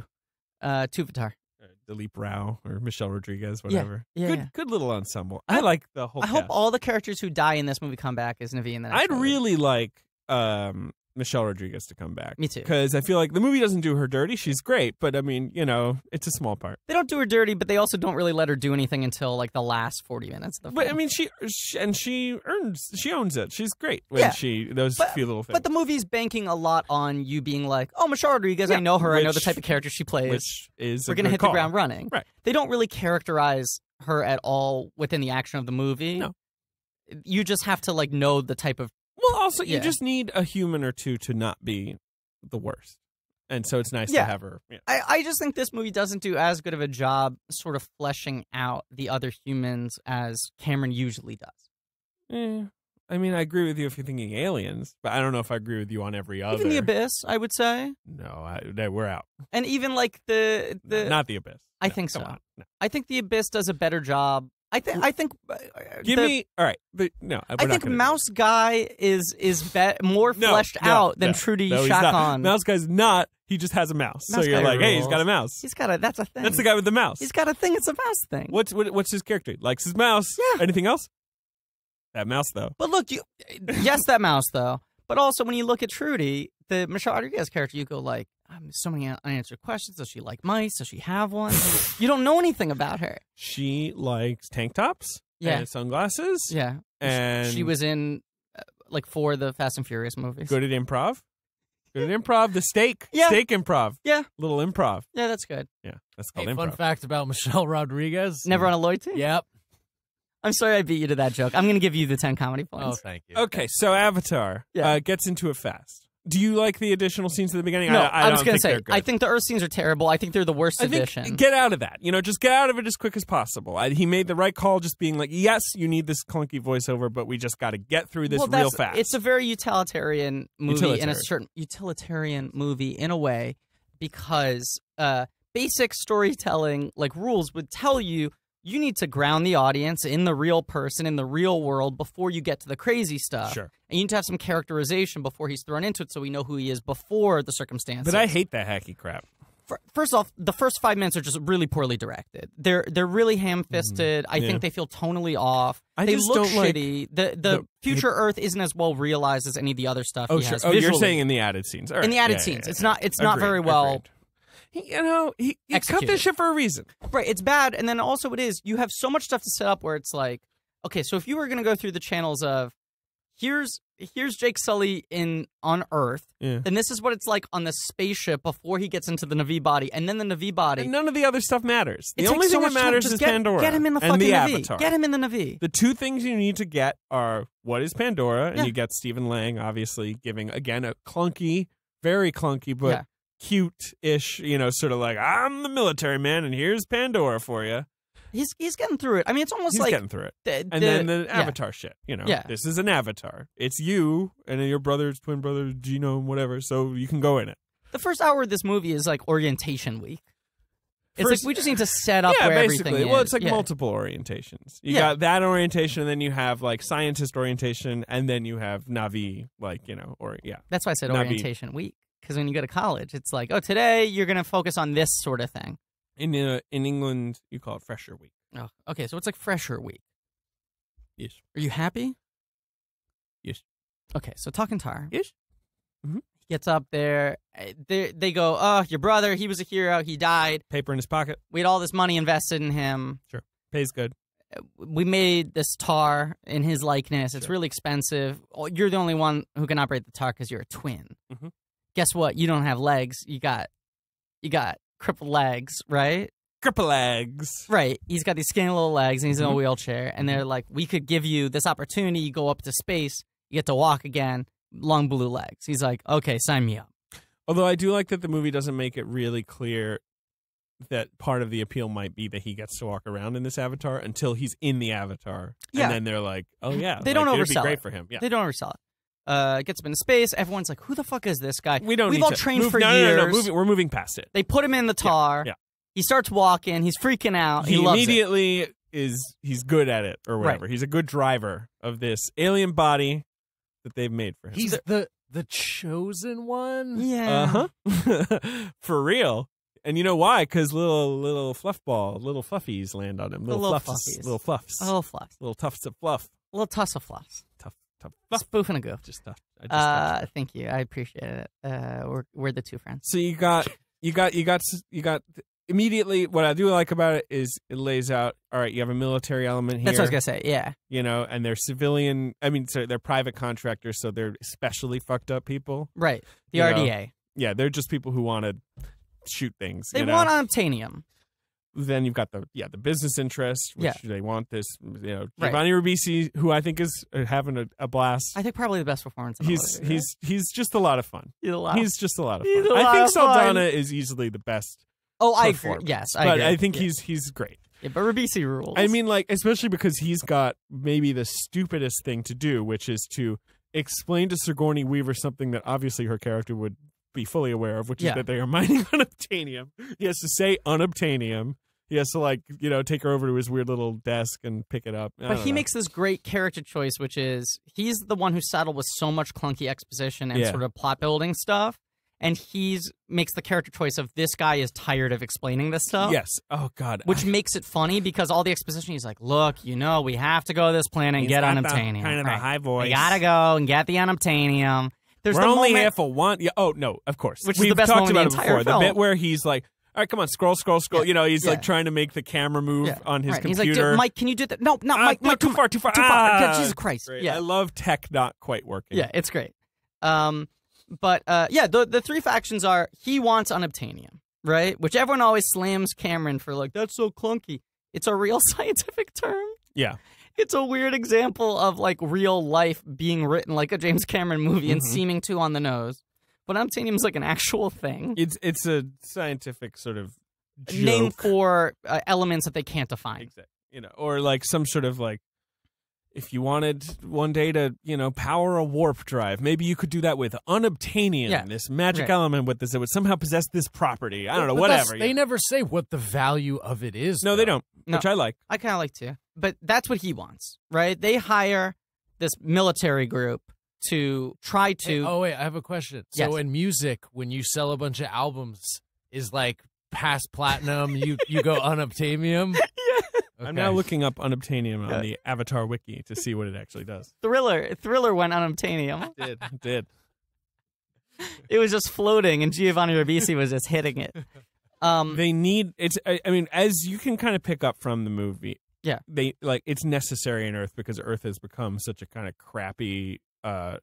Uh, Tuvatar. uh, Dileep Rao or Michelle Rodriguez, whatever. yeah, good, yeah. good little ensemble. I I, like the whole. I hope all the characters who die in this movie come back as Navi in the I'd movie. really like um Michelle Rodriguez to come back. Me too. Because I feel like the movie doesn't do her dirty. She's great, but I mean, you know, it's a small part. They don't do her dirty, but they also don't really let her do anything until like the last forty minutes. Of the But I mean, she, she and she earns, she owns it. She's great when Yeah. she those But- few little things. But the movie's banking a lot on you being like, "Oh, Michelle Rodriguez, I know her. I know the type of character she plays. which is We're gonna hit call. the ground running." Right. They don't really characterize her at all within the action of the movie. No. You just have to like know the type of Well, also you Yeah. just need a human or two to not be the worst, and so it's nice Yeah. to have her. Yeah. I, I just think this movie doesn't do as good of a job sort of fleshing out the other humans as Cameron usually does. Eh, I mean, I agree with you if you're thinking aliens, but I don't know if I agree with you on every other. Even the abyss, I would say. No, I, no, we're out. And even like the the not the abyss. I No, think so. No. I think the abyss does a better job. I think I think uh, Give the- me all right, but no, I think Mouse Guy is is be- more No, fleshed no, out than no. Trudy No. Mouse guy's not. He just has a mouse. Mouse so you're like, hey, he's got a mouse. He's got a that's a thing. That's the guy with the mouse. He's got a thing. It's a mouse thing. What's what, what's his character? Likes his mouse. Yeah. Anything else? That mouse though. But look, you yes, that mouse though. But also when you look at Trudy, the Michelle Rodriguez character, you go like, um, so many unanswered questions. Does she like mice? Does she have one? you don't know anything about her. She likes tank tops. Yeah. And sunglasses. Yeah, And she was in uh, like four of the Fast and Furious movies. good at improv. Good at improv. The steak. Yeah. Steak improv. Yeah. Little improv. Yeah, that's good. Yeah. That's Hey, called fun fact about Michelle Rodriguez. Never on a Lloyd team. Yep. I'm sorry I beat you to that joke. I'm going to give you the ten comedy points. Oh, thank you. Okay, so Avatar Yeah. uh, gets into it fast. Do you like the additional scenes at the beginning? no, I, I, was don't going to say. I think the Earth scenes are terrible. I think they're the worst I think get out of that. You know, just get out of it as quick as possible. I, he made the right call, just being like, "Yes, you need this clunky voiceover, but we just got to get through this well, real fast." It's a very utilitarian movie in a certain utilitarian movie in a way because uh, basic storytelling like rules would tell you you need to ground the audience in the real person in the real world before you get to the crazy stuff. Sure. And you need to have some characterization before he's thrown into it so we know who he is before the circumstances. but I hate that hacky crap. First off, the first five minutes are just really poorly directed. They're they're really ham-fisted. I Mm-hmm. yeah. think they feel tonally off. I they look don't like shitty. the the the- future Earth isn't as well realized as any of the other stuff. Oh, he sure. has Oh, you're saying in the added scenes. Right. In the added Yeah, scenes. yeah, It's not- it's not very well- agreed. He, you know, he, he cut this shit for a reason. right? It's bad, and then also it is. You have so much stuff to set up where it's like, okay, so if you were going to go through the channels of here's here's Jake Sully in on Earth, Yeah. then this is what it's like on the spaceship before he gets into the Navi body, and then the Navi body. And none of the other stuff matters. The only takes so thing that matters is get, Pandora. Get him in the and fucking the Navi. Avatar. Get him in the Navi. The two things you need to get are what is Pandora, and Yeah. you get Stephen Lang, obviously giving again a clunky, very clunky, but Yeah. Cute-ish. You know, sort of like I'm the military man, and here's Pandora for you. He's he's getting through it. I mean, it's almost He's like getting through it. the, And then the yeah. Avatar shit. You know, Yeah. this is an Avatar. It's you and your brother's twin brother, genome, whatever. So you can go in it. The first hour of this movie is like orientation week. It's First- like we just need to set up yeah, where basically. everything Well, is. it's like Yeah. multiple orientations. You Yeah. got that orientation, and then you have like scientist orientation, and then you have Navi, like you know, or yeah. That's why I said Navi. orientation week. Because when you go to college, it's like, oh, today you're going to focus on this sort of thing. In uh, in England, you call it Fresher Week. Oh, okay, so it's like fresher week. Yes. Are you happy? Yes. Okay, so talking tar. Yes. Mhm. He gets up there. uh, They they go, oh, your brother, he was a hero. He died. Paper in his pocket. We had all this money invested in him. Sure. Pays good. we made this tar in his likeness. It's Sure. really expensive. Oh, You're the only one who can operate the tar because you're a twin. Mhm. Guess what? You don't have legs. You got, you got crippled legs, right? Crippled legs. Right. He's got these skinny little legs and he's in a Mhm. wheelchair. And they're like, we could give you this opportunity. You go up to space. You get to walk again. Long blue legs. He's like, okay, sign me up. Although I do like that the movie doesn't make it really clear that part of the appeal might be that he gets to walk around in this avatar until he's in the avatar. Yeah. And then they're like, oh yeah. They like, don't it'd be oversell great it. for him. Yeah. They don't oversell it. Uh, gets him into space. Everyone's like, who the fuck is this guy? We don't We've need all to trained move, for no, years. No, no, no. Moving, we're moving past it. They put him in the tar. yeah. He starts walking. He's freaking out. He, he loves immediately is he's good at it or whatever. He's a good driver of this alien body that they've made for him. He's the the chosen one. Yeah. uh huh for real. And you know why? Because little little fluff ball, little fluffies land on him. Little, little fluffs, fluffies. little fluffs, little fluffs. little tufts of fluff. Little tuss of fluffs. And a goof. Just tough. I just Uh, thank you. I appreciate it. Uh, we're we're the two friends. So you got you got you got you got immediately. What I do like about it is it lays out. All right, you have a military element here. That's what I was gonna say. Yeah. you know, and they're civilian. I mean, so they're private contractors, so they're especially fucked up people. Right. The You know, RDA. Yeah, they're just people who want to shoot things. They you know? want unobtainium. Then you've got the yeah the business interest, which Yeah. they want this. You know, Right. Giovanni Ribisi, who I think is uh, having a, a blast. I think probably the best performance. The he's movie, he's he's just a lot of fun. He's lot. He's just a lot of He's fun. a I lot think of fun. Saldana is easily the best. oh, I agree. Yes, I but agree. I think Yeah. he's he's great. Yeah, but Ribisi rules. I mean, like, especially because he's got maybe the stupidest thing to do, which is to explain to Sigourney Weaver something that obviously her character would be fully aware of, which Yeah. is that they are mining unobtainium. He has to say unobtainium. He has to, like, you know, take her over to his weird little desk and pick it up. I But he know. makes this great character choice, which is he's the one who's saddled with so much clunky exposition and Yeah. sort of plot building stuff. and he's makes the character choice of this guy is tired of explaining this stuff. Yes. Oh God. Which makes it funny because all the exposition he's like, look, you know, we have to go to this planet and He's get unobtainium. kind of Right. high voice. We gotta go and get the unobtainium. There's We're the only moment, here for one. Yeah. Oh no. Of course. Which is We've the best talked about the it entire before. film. The bit where he's like, "All right, come on, scroll, scroll, scroll." Yeah. You know, he's like trying to make the camera move Yeah. on his right. He's computer. like, Mike, can you do that? No, no, Ah, Mike, no, Mike, too far, too far. Too far. God, Ah. Jesus Christ. Great. Yeah. I love tech not quite working. Yeah, it's great. Um, but uh, yeah, the the three factions are he wants unobtainium, right? Which everyone always slams Cameron for like that's so clunky. It's a real scientific term. Yeah. It's a weird example of like real life being written like a James Cameron movie and Mhm. seeming too on the nose. But unobtainium's like an actual thing. It's it's a scientific sort of joke. Name for uh, elements that they can't define. Exact- You know, or like some sort of like. If you wanted one day to, you know, power a warp drive, maybe you could do that with unobtainium, Yeah. this magic Right. element with this that would somehow possess this property. I don't know, But whatever. They yeah. never say what the value of it is. no, they don't, No. which I like. I kind of like to, but that's what he wants, right? They hire this military group to try Hey, to. oh wait, I have a question. So Yes. in music, when you sell a bunch of albums, is like past platinum, you you go unobtainium. I'm now looking up unobtainium Yeah. on the Avatar wiki to see what it actually does. Thriller, Thriller went unobtainium. Did did it was just floating, and Giovanni Ribisi was just hitting it. Um, they need it's? I, I mean, as you can kind of pick up from the movie, Yeah. they like it's necessary in Earth because Earth has become such a kind of crappy, uh,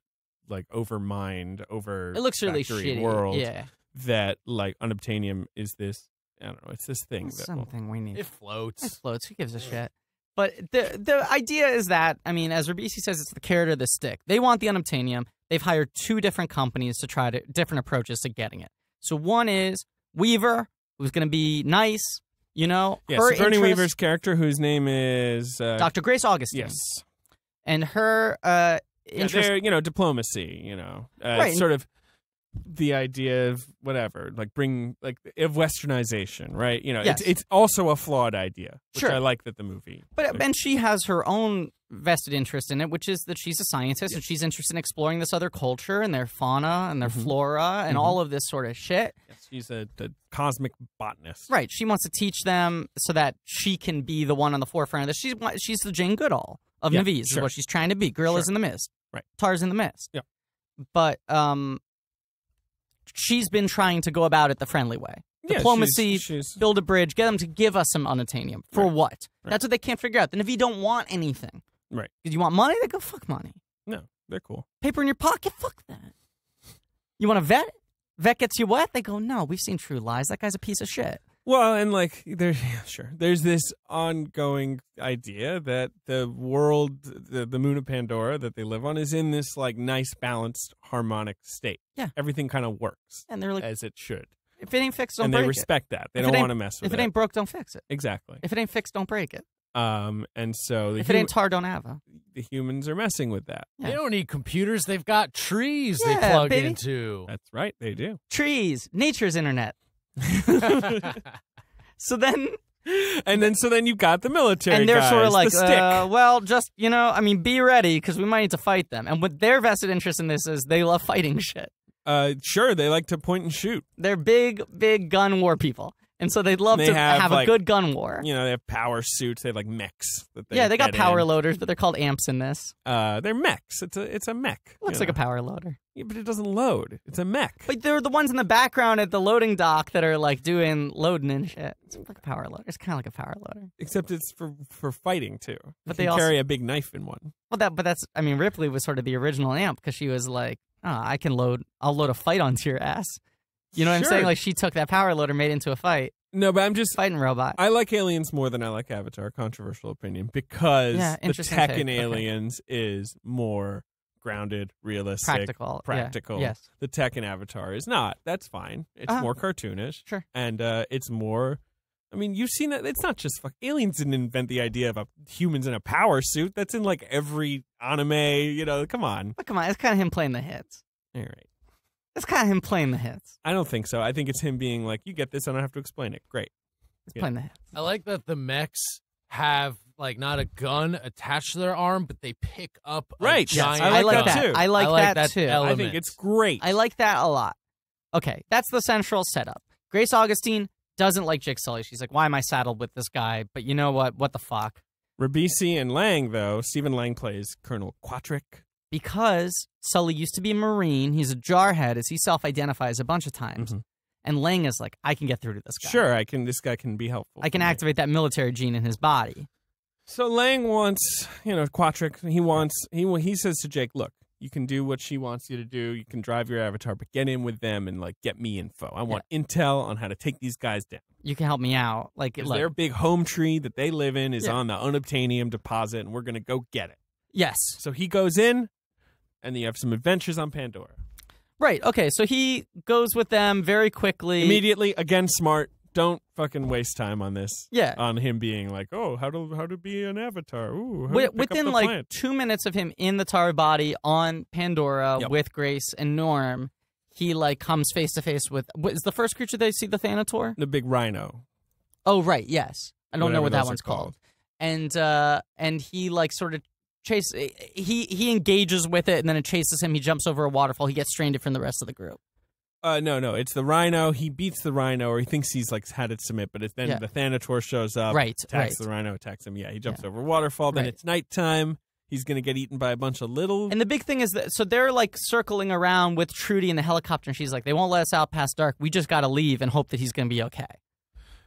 like overmined, over it looks really factory shitty. world Yeah, that like unobtainium is this. I don't know. It's this thing It's that will, something we need. It floats. It floats. Who gives a shit? But the the idea is that I mean, as Ribisi says, it's the carrot or the stick. They want the unobtainium. They've hired two different companies to try to different approaches to getting it. So one is Weaver, who's going to be nice. You know, yeah. her Sigourney interest- Weaver's character, whose name is uh, Dr. Grace Augustine. Yes, and her uh, interest. they're, you know, diplomacy, you know, uh, Right. sort of the idea of whatever, like bring like of westernization, right? You know, Yes. it's it's also a flawed idea, which Sure. I like that the movie. But like, and she has her own vested interest in it, which is that she's a scientist and she's interested in exploring this other culture and their fauna and their Mhm. flora and Mhm. all of this sort of shit. she's a, a cosmic botanist, Right. She wants to teach them so that she can be the one on the forefront of this. She's she's the Jane Goodall of Yeah, Naviz. Is what she's trying to be. Gorillas Sure. in the mist. Right. Tars in the mist. yeah. But um, she's been trying to go about it the friendly way. Yeah, Diplomacy, she's- she's- build a bridge, get them to give us some unobtainium. For Right. what? Right. That's what they can't figure out. Then if you don't want anything. Right. Because you want money, they go fuck money. no, they're cool. Paper in your pocket, fuck that. You want a vet? Vet gets you wet. They go, no, we've seen True Lies. That guy's a piece of shit. Well, and like there's yeah, sure there's this ongoing idea that the world, the, the moon of Pandora that they live on, is in this like nice, balanced, harmonic state. Yeah. everything kind of works And they're like, as it should, if it ain't fixed, don't and break it. They respect that. They If don't want to mess with it. If it ain't broke, don't fix it. exactly. If it ain't fixed, don't break it. Um, and so the, If it ain't tar, don't have it. the humans are messing with that. Yeah. They don't need computers. They've got trees they plug baby. into. That's right, they do. Trees, nature's internet. So then, and then so then you've got the military, and they're sort of like, uh, well, just you know, I mean, be ready because we might need to fight them. And what their vested interest in this is they love fighting shit. uh, sure, they like to point and shoot. They're big, big gun war people, and so they'd love They to have, have, a good gun war. You know, they have power suits. They have like mechs. That they yeah, they got power in. loaders, but they're called amps in this. Uh, they're mechs. It's a it's a mech. Looks you like a power loader. Yeah, but it doesn't load. It's a mech. But they're the ones in the background at the loading dock that are like doing loading and shit. It's like a power loader. It's kind of like a power loader. Except it's for for fighting too. You But can they also- carry a big knife in one. Well, that but that's I mean Ripley was sort of the original amp because she was like, oh, I can load. I'll load a fight onto your ass. You know what I'm saying? Like she took that power loader, made it into a fight, No, but I'm just. fighting robot. I like Aliens more than I like Avatar. Controversial opinion because Yeah, the interesting tech take. in Okay. Aliens is more grounded, realistic, practical. yeah. practical. Yes. The tech in Avatar is not. That's fine. It's Uh-huh. more cartoonish. Sure. And uh, it's more. I mean, you've seen that. It's not just fuck. Aliens didn't invent the idea of a humans in a power suit. That's in like every anime. You know, come on. But come on, it's kind of him playing the hits. All right. It's kind of him playing the hits. I don't think so. I think it's him being like, "You get this. I don't have to explain it." Great. It's Yeah. playing the hits. I like that the mechs have like not a gun attached to their arm, but they pick up a Right, yes, giant I like I like that that. too. I like, I like that, that too. element. I think it's great. I like that a lot. Okay, that's the central setup. Grace Augustine doesn't like Jake Sully. She's like, why am I saddled with this guy? But you know what? What the fuck? Ribisi and Lang, though, Stephen Lang plays Colonel Quaritch. Because Sully used to be a Marine, he's a jarhead, as he self identifies a bunch of times. Mhm. And Lang is like, I can get through to this guy. Sure, I can. This guy can be helpful. I can activate that military gene in his body. So Lang wants, you know, Quaritch. He wants. He he says to Jake, "Look, you can do what she wants you to do. You can drive your avatar, but get in with them and like get me info. I want intel on how to take these guys down. You can help me out. Like look, their big home tree that they live in is Yeah. on the unobtainium deposit, and we're gonna go get it. yes. So he goes in, and you have some adventures on Pandora. Right. Okay. So he goes with them very quickly. Immediately, again, smart. Don't fucking waste time on this. Yeah. On him being like, oh, how to how to be an avatar? Ooh, how to Wi- pick up within like plant." two minutes of him in the Tar body on Pandora Yep. with Grace and Norm, he like comes face to face with. What is the first creature they see? The Thanator. the big rhino. Oh right, yes. I don't know what that one's called. called. And uh, and he like sort of chase. He he engages with it, and then it chases him. He jumps over a waterfall. He gets stranded from the rest of the group. Uh, no, no, it's the rhino. He beats the rhino, or he thinks he's like had it submit, but it's then Yeah. the Thanator shows up, Right, attacks right. the rhino, attacks him. Yeah, he jumps over a waterfall. Then Right. it's nighttime. He's gonna get eaten by a bunch of little. And the big thing is that so they're like circling around with Trudy in the helicopter, and she's like, "They won't let us out past dark. We just got to leave and hope that he's going to be okay."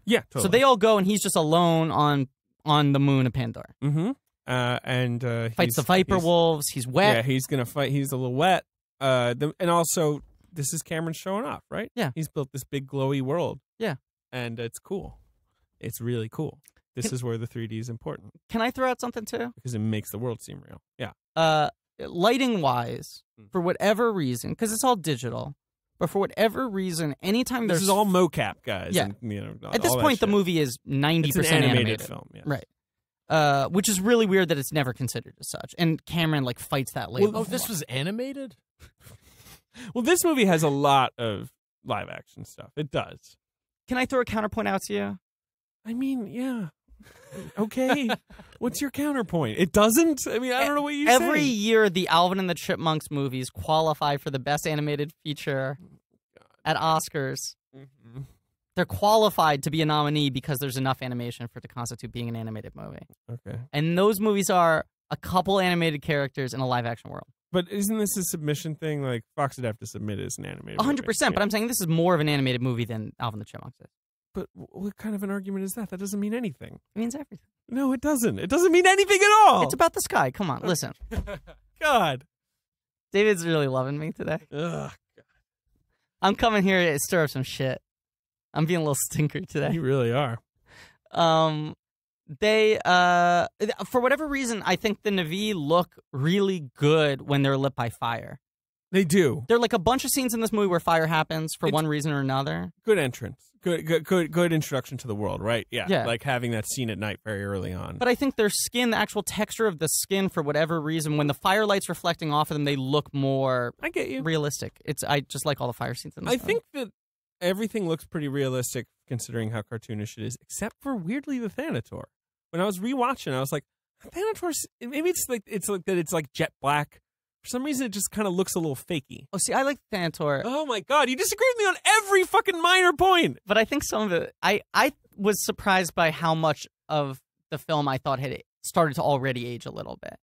yeah, totally. So they all go, and he's just alone on on the moon of Pandora. mm-hmm. Uh, and uh, Fights the viper wolves. He's wet. Yeah, he's gonna fight. He's a little wet. Uh, the, and also this is Cameron showing off, right? Yeah. he's built this big glowy world. Yeah. and it's cool. It's really cool. This Can- is where the 3D is important Can I throw out something too? because it makes the world seem real. Yeah. Uh, lighting wise, Hmm. for whatever reason, because it's all digital, but for whatever reason, anytime there's This there's is all mocap, guys. Yeah. and, you know, at this point, the movie is ninety percent animated, film. Yeah. right? Uh, which is really weird that it's never considered as such. And Cameron like fights that later. Oh, this was animated? Well, this movie has a lot of live action stuff. It does. Can I throw a counterpoint out to you? I mean, yeah. Okay. What's your counterpoint? It doesn't. I mean, I don't know what you Every say. year, the Alvin and the Chipmunks movies qualify for the best animated feature at Oscars. Mhm. They're qualified to be a nominee because there's enough animation for it to constitute being an animated movie. Okay. And those movies are a couple animated characters in a live action world. But isn't this a submission thing? Like Fox would have to submit it as an animated. A hundred percent. But I'm saying this is more of an animated movie than Alvin the Chipmunks is. But what kind of an argument is that? That doesn't mean anything. It means everything. No, it doesn't. It doesn't mean anything at all. It's about the sky. Come on, listen. God. David's really loving me today. Ugh. I'm coming here to stir up some shit. I'm being a little stinker today. You really are. um they uh for whatever reason i think the navi look really good when they're lit by fire They do. there are like a bunch of scenes in this movie where fire happens for It's- one reason or another Good entrance. Good, good, good, good introduction to the world, right? Yeah. Yeah. Like having that scene at night very early on. but i think their skin the actual texture of the skin for whatever reason when the firelight's reflecting off of them they look more I get you. realistic it's i just like all the fire scenes in this I movie. think that everything looks pretty realistic considering how cartoonish it is, except for weirdly the Thanator. When I was rewatching, I was like, Thanator's maybe it's like it's like that it's like jet black. For some reason, it just kind of looks a little fakey. oh see i like thanator Oh my god, you disagree with me on every fucking minor point. but i think some of it i i was surprised by how much of the film i thought had started to already age a little bit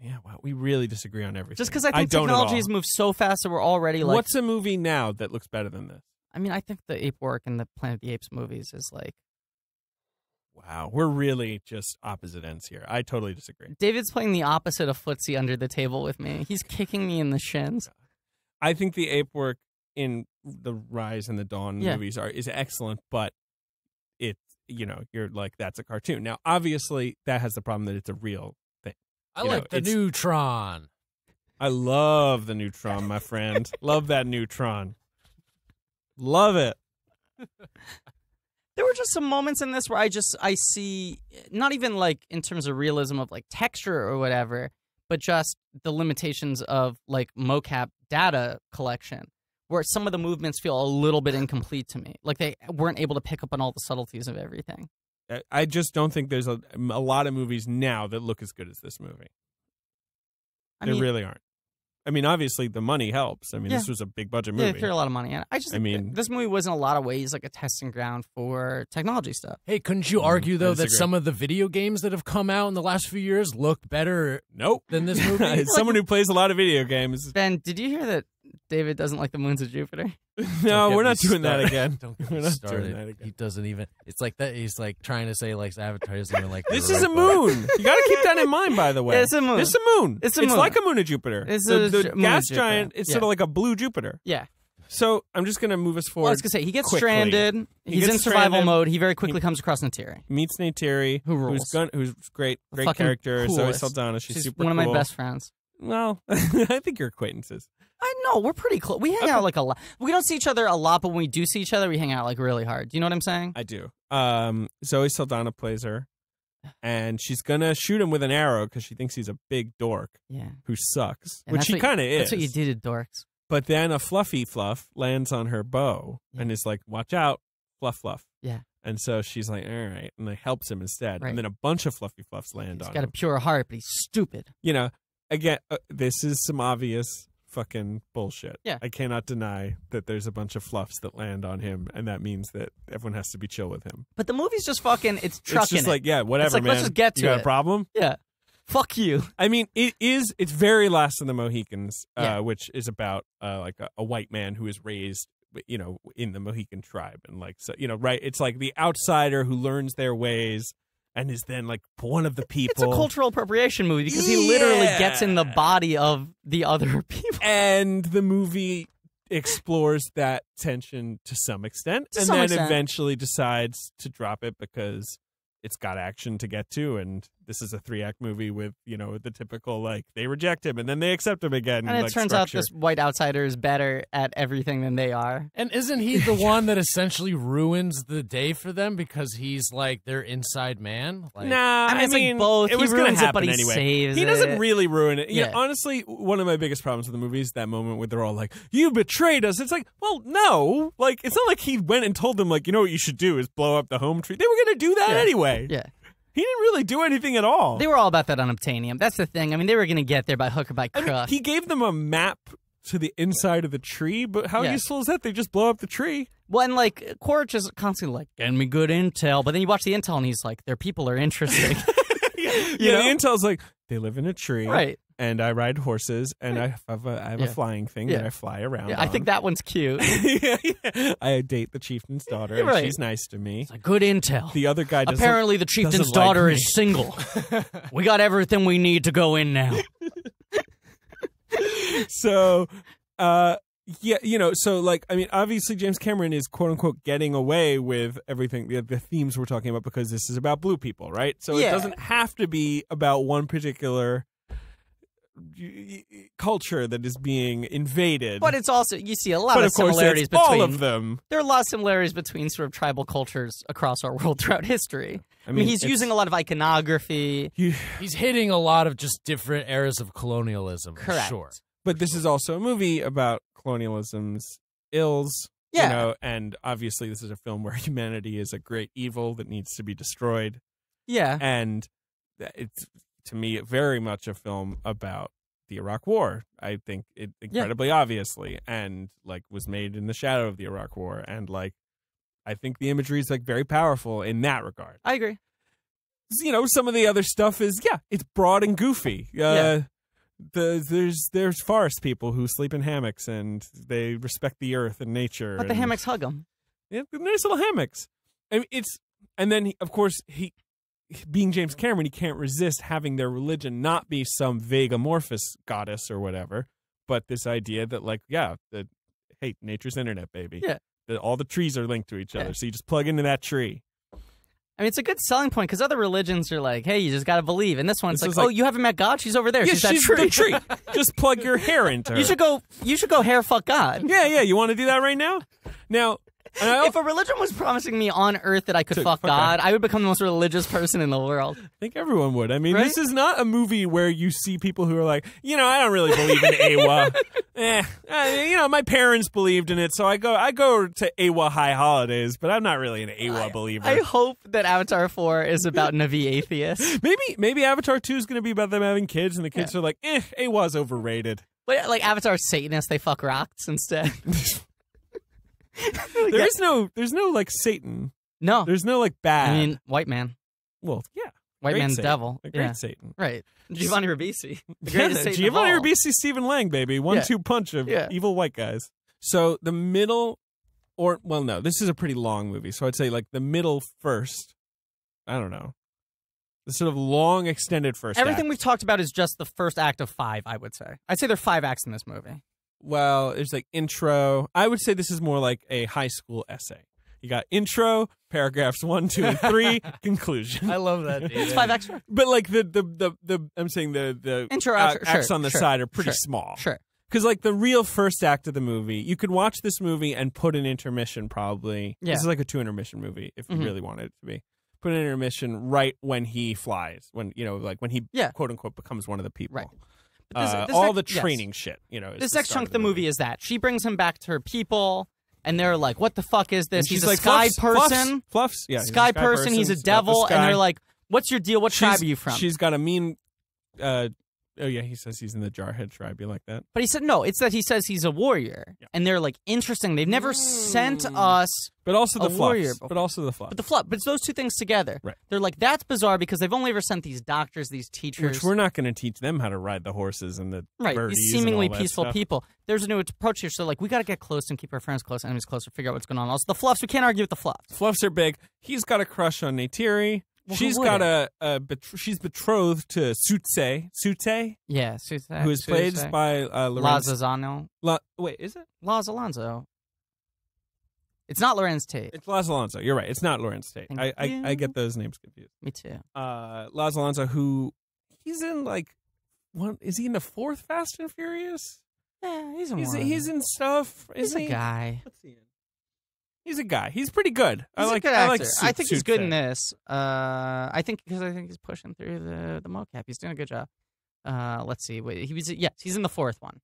Yeah, wow, we really disagree on everything. Just because I think don't technology has moved so fast that we're already like. What's a movie now that looks better than this? I mean, I think the Ape Work and the Planet of the Apes movies is like. Wow, we're really just opposite ends here. I totally disagree. David's playing the opposite of footsie under the table with me. He's kicking me in the shins. I think the ape work in the Rise and the Dawn Yeah. movies are is excellent, but it's you know you're like that's a cartoon. Now, obviously, that has the problem that it's a real thing. I You know, like the neutron. I love the neutron, my friend. love that neutron. Love it. There were just some moments in this where I just I see not even like in terms of realism of like texture or whatever, but just the limitations of like mocap data collection. Where some of the movements feel a little bit incomplete to me, like they weren't able to pick up on all the subtleties of everything. I- just don't think there's a, a lot of movies now that look as good as this movie. I there mean, really aren't. I mean, obviously the money helps. I mean, Yeah. this was a big budget Yeah, movie. they threw a lot of money in. I just I mean- this movie was in a lot of ways like a testing ground for technology stuff. Hey, couldn't you Mm, argue though that some of the video games that have come out in the last few years look better nope. than this movie? As someone who plays a lot of video games. Ben, did you hear that David doesn't like the moons of Jupiter? no, we're not doing that again. Don't get We're not started. doing that again. He doesn't even. It's like that. He's like trying to say he likes Avatar. He doesn't even like. This is a Europa. moon. You got to keep that in mind, by the way. Yeah, it's a moon. It's a moon. It's a moon. like a moon of Jupiter. It's the a the ju- moon of gas Jupiter. giant. It's Yeah. sort of like a blue Jupiter. Yeah. So I'm just gonna move us Well, forward. I was gonna say he gets quickly. stranded. He He's gets in survival stranded. mode. He very quickly comes across Neytiri. meets Neytiri, Who who's rules. gun, who's great, great fucking character. Zoe coolest. Saldana, she's, She's super one of my cool. best friends. Well, I think you're acquaintances. I know we're pretty close. We hang out like a lot. We don't see each other a lot, but when we do see each other, we hang out like really hard. Do you know what I'm saying? I do. Um, Zoe Saldana plays her, and she's gonna shoot him with an arrow because she thinks he's a big dork Yeah. who sucks, And which he kind of is. That's what you did to dorks. But then a fluffy fluff lands on her bow Yeah. and is like, "Watch out, fluff, fluff." Yeah. And so she's like, "All right," and like helps him instead. Right. And then a bunch of fluffy fluffs land He's on got a pure heart, but he's stupid. You know, again, uh, this is some obvious fucking bullshit. Yeah. I cannot deny that there's a bunch of fluffs that land on him, and that means that everyone has to be chill with him. But the movie's just fucking. It's it's just it. like, yeah, whatever, like, man. let's just get you to got it. a problem? yeah. Fuck you. I mean, it is. It's very Last of the Mohicans, uh, Yeah. which is about uh, like a, a white man who is raised, you know, in the Mohican tribe, and like so, you know, right? It's like the outsider who learns their ways and is then like one of the people. It's a cultural appropriation movie because he literally gets in the body of the other people. and the movie explores that tension to some extent, To and some then extent. eventually decides to drop it because it's got action to get to, and this is a three act movie with you know the typical like they reject him and then they accept him again, And it like, turns out this white outsider is better at everything than they are. And isn't he the one that essentially ruins the day for them because he's like their inside man? Like, Nah, I mean, it's like mean, both. It He was gonna ruins it, but he anyway. saves he doesn't it. really ruin it. Yeah. Yeah. honestly, one of my biggest problems with the movie is that moment where they're all like, "You betrayed us." It's like, well, no, like it's not like he went and told them like, you know what you should do is blow up the home tree. They were gonna do that Yeah. anyway. Yeah. He didn't really do anything at all. They were all about that unobtainium. That's the thing. I mean, they were going to get there by hook or by I mean, crook. he gave them a map to the inside of the tree, but how Yeah. useful is that? They just blow up the tree. well, and like, Quaritch is constantly like, getting me good intel. But then you watch the intel and he's like, their people are interesting. yeah, know? the intel's like they live in a tree, right. And I ride horses, and I have a, I have Yeah. a flying thing Yeah. that I fly around. Yeah, I think that one's cute. yeah, yeah. I date the chieftain's daughter. and She's nice to me. It's like, good intel. The other guy doesn't. Apparently, the chieftain's like daughter me. is single. we got everything we need to go in now. so, uh, yeah, you know, so like, I mean, obviously James Cameron is quote unquote getting away with everything, the, the themes we're talking about because this is about blue people, right? So it doesn't have to be about one particular culture that is being invaded. But it's also you see a lot but of, of course, similarities it's between all of them. there are a lot of similarities between sort of tribal cultures across our world throughout history. I I mean, he's using a lot of iconography. you- he's hitting a lot of just different eras of colonialism. for Correct. Sure. but this is also a movie about colonialism's ills. Yeah. You know, and obviously this is a film where humanity is a great evil that needs to be destroyed. Yeah. And uh, it's to me very much a film about the Iraq War. I think it incredibly obviously and like was made in the shadow of the Iraq War and like I think the imagery is like very powerful in that regard. I agree. you know, some of the other stuff is yeah, it's broad and goofy. Uh, Yeah. The, there's there's forest people who sleep in hammocks and they respect the earth and nature. But the hammocks hug them. yeah, nice little hammocks. I mean, it's and then he, of course he, being James Cameron, he can't resist having their religion not be some vague amorphous goddess or whatever, but this idea that like yeah, that hey, nature's internet, baby. Yeah. That all the trees are linked to each Yeah. other, so you just plug into that tree. I mean, it's a good selling point because other religions are like, "Hey, you just got to believe," and this one's This like, is "Oh, you haven't met God? She's over there. Yeah, she's that tree. the tree. just plug your hair into her. you should go. You should go hair fuck God. Yeah, yeah. You want to do that right now? Now, I If a religion was promising me on earth that I could fuck fuck God, I would become the most religious person in the world. I think everyone would. I mean, Right? this is not a movie where you see people who are like, you know, I don't really believe in Eywa. eh, you know, my parents believed in it, so I go, I go to Eywa high holidays, but I'm not really an Eywa believer. I hope that Avatar 4 is about Navi atheists. maybe, maybe Avatar Two is going to be about them having kids, and the kids are like, eh, Eywa's overrated. But like Avatar Satanists, they fuck rocks instead. There is no, there's no like Satan. no. There's no like bad. I mean, white man, well, yeah, white great man, Satan. devil. great Yeah, Satan. right. Giovanni Ribisi, the Yeah, greatest Satan Giovanni. Ribisi, Stephen Lang, baby, one-two punch of Yeah. evil white guys. So the middle, or well, no, this is a pretty long movie. So I'd say like the middle first. I don't know. The sort of long, extended first. Everything act. we've talked about is just the first act of five. I would say. I'd say there are five acts in this movie. Well, it's like intro. I would say this is more like a high school essay. You got intro, paragraphs one, two, and three, conclusion. I love that. It's five extra. But like the the the, the I'm saying the the Intro, uh, outro, acts on the sure, side are pretty sure, small. Sure. Because like the real first act of the movie, you could watch this movie and put an intermission. Probably Yeah. this is like a two intermission movie if you Mhm. really wanted it to be. Put an intermission right when he flies, when you know, like when he Yeah. quote unquote becomes one of the people. Right. This- Uh, this all next- the yes. training shit, you know. This the next chunk of the movie is that she brings him back to her people, and they're like, "What the fuck is this? He's a like, sky "Fluffs, person, Fluffs, Fluffs. Yeah, he's a sky, person. He's a got the devil." And they're like, "What's your deal? What tribe She's- are you from?" She's got a mean. Uh, oh yeah, he says he's in the Jarhead tribe. You like that? But he said no. It's that he says he's a warrior, Yeah. and they're like interesting. They've never sent Mm. us, But also the warrior before. But also the fluffs. but the fluff. But it's those two things together. Right. They're like that's bizarre because they've only ever sent these doctors, these teachers, Which we're not going to teach them how to ride the horses and the right. These seemingly peaceful stuff. people. There's a new approach here. So like we got to get close and keep our friends close, enemies close, to figure out what's going on. Also the fluffs. We can't argue with the fluffs. Fluffs are big. He's got a crush on Neytiri. Well, she's got a, a betr- she's betrothed to Sutse. Sute, Yeah, Susa, who is played by uh, Lorenz. Lazazano. La- wait, is it? Laz Alonso. It's not Larenz Tate. It's Laz Alonso. You're right. It's not Larenz Tate. Thank I, I, I get those names confused. Me too. Uh, Laz Alonso, who he's in like one. Is he in the fourth Fast and Furious? Yeah, he's a He's more- he's in stuff. he's Isn't a he? guy. What's he in? He's a guy. He's pretty good. I He's like. a good I like. I think he's good in this. Uh, I think because I think he's pushing through the the mocap. He's doing a good job. Uh, let's see. Wait, he was yes, he's in the fourth one.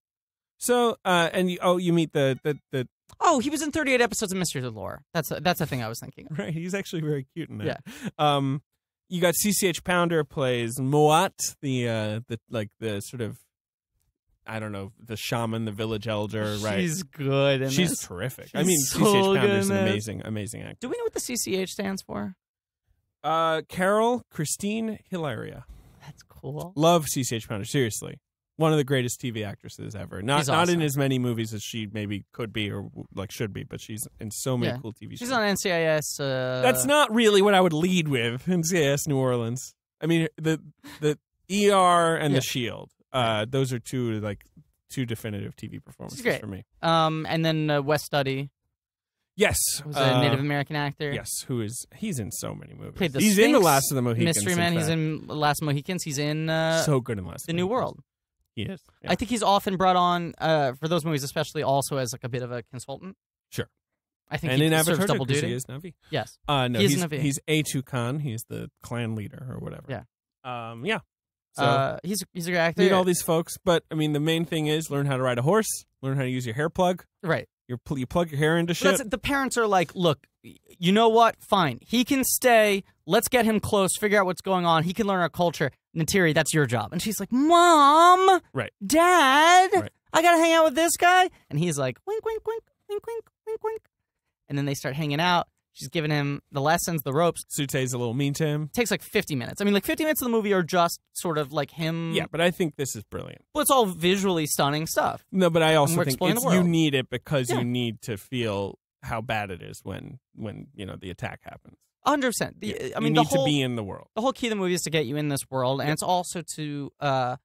So, uh, and you, oh, you meet the the the Oh, he was in 38 episodes of Mysteries of Laura. That's that's the thing I was thinking. Of. Right, he's actually very cute in that. Um, you got CCH Pounder plays Mo'at, the uh, the like the sort of, I don't know, the shaman, the village elder. Right, She's good. In she's this. terrific. She's I mean, so CCH good Pounder's in an amazing, amazing actor. Do we know what the CCH stands for? Uh, Carol Christine Hilaria, That's cool. love CCH Pounder. Seriously, one of the greatest TV actresses ever. Not She's not in as many movies as she maybe could be or like should be, but she's in so many Yeah. cool TV shows. She's on NCIS. Uh, That's not really what I would lead with NCIS New Orleans. I mean, the the ER and Yeah. the Shield. Uh, those are two like two definitive TV performances great. for me. Um, and then uh, Wes Studi Yes, was uh, a Native American actor. Yes, who is he's in so many movies. Played the he's in the Last of the Mohicans. Mystery Man. He's in Last Mohicans. He's in uh, so good in Last. The New Mohicans. World. He is. Yeah. I think he's often brought on uh, for those movies, especially also as like a bit of a consultant. Sure. I think and he in serves Avatar double duty. he is Navi. Yes. Uh, no, He is he's Navi. he's Eytukan. He's the clan leader or whatever. Yeah. Um. Yeah. So uh, he's he's a good actor. meet all these folks, but I mean, the main thing is learn how to ride a horse, learn how to use your hair plug. right. You pl- you plug your hair into shit. that's the parents are like, look, you know what? Fine, he can stay. Let's get him close. Figure out what's going on. He can learn our culture. Neytiri, that's your job. And she's like, Mom, Right. Dad, Right. I gotta hang out with this guy. And he's like, wink, wink, wink, wink, wink, wink, wink. And then they start hanging out. She's giving him the lessons, the ropes. Sute's a little mean to him. takes like 50 minutes. I mean, like 50 minutes of the movie are just sort of like him. Yeah, but I think this is brilliant. Well, it's all visually stunning stuff. No, but I also think it's, you need it because Yeah. you need to feel how bad it is when when you know the attack happens. 100%. The, Yeah. I you mean, need the whole, to be in the world. the whole key of the movie is to get you in this world, and it's also to uh,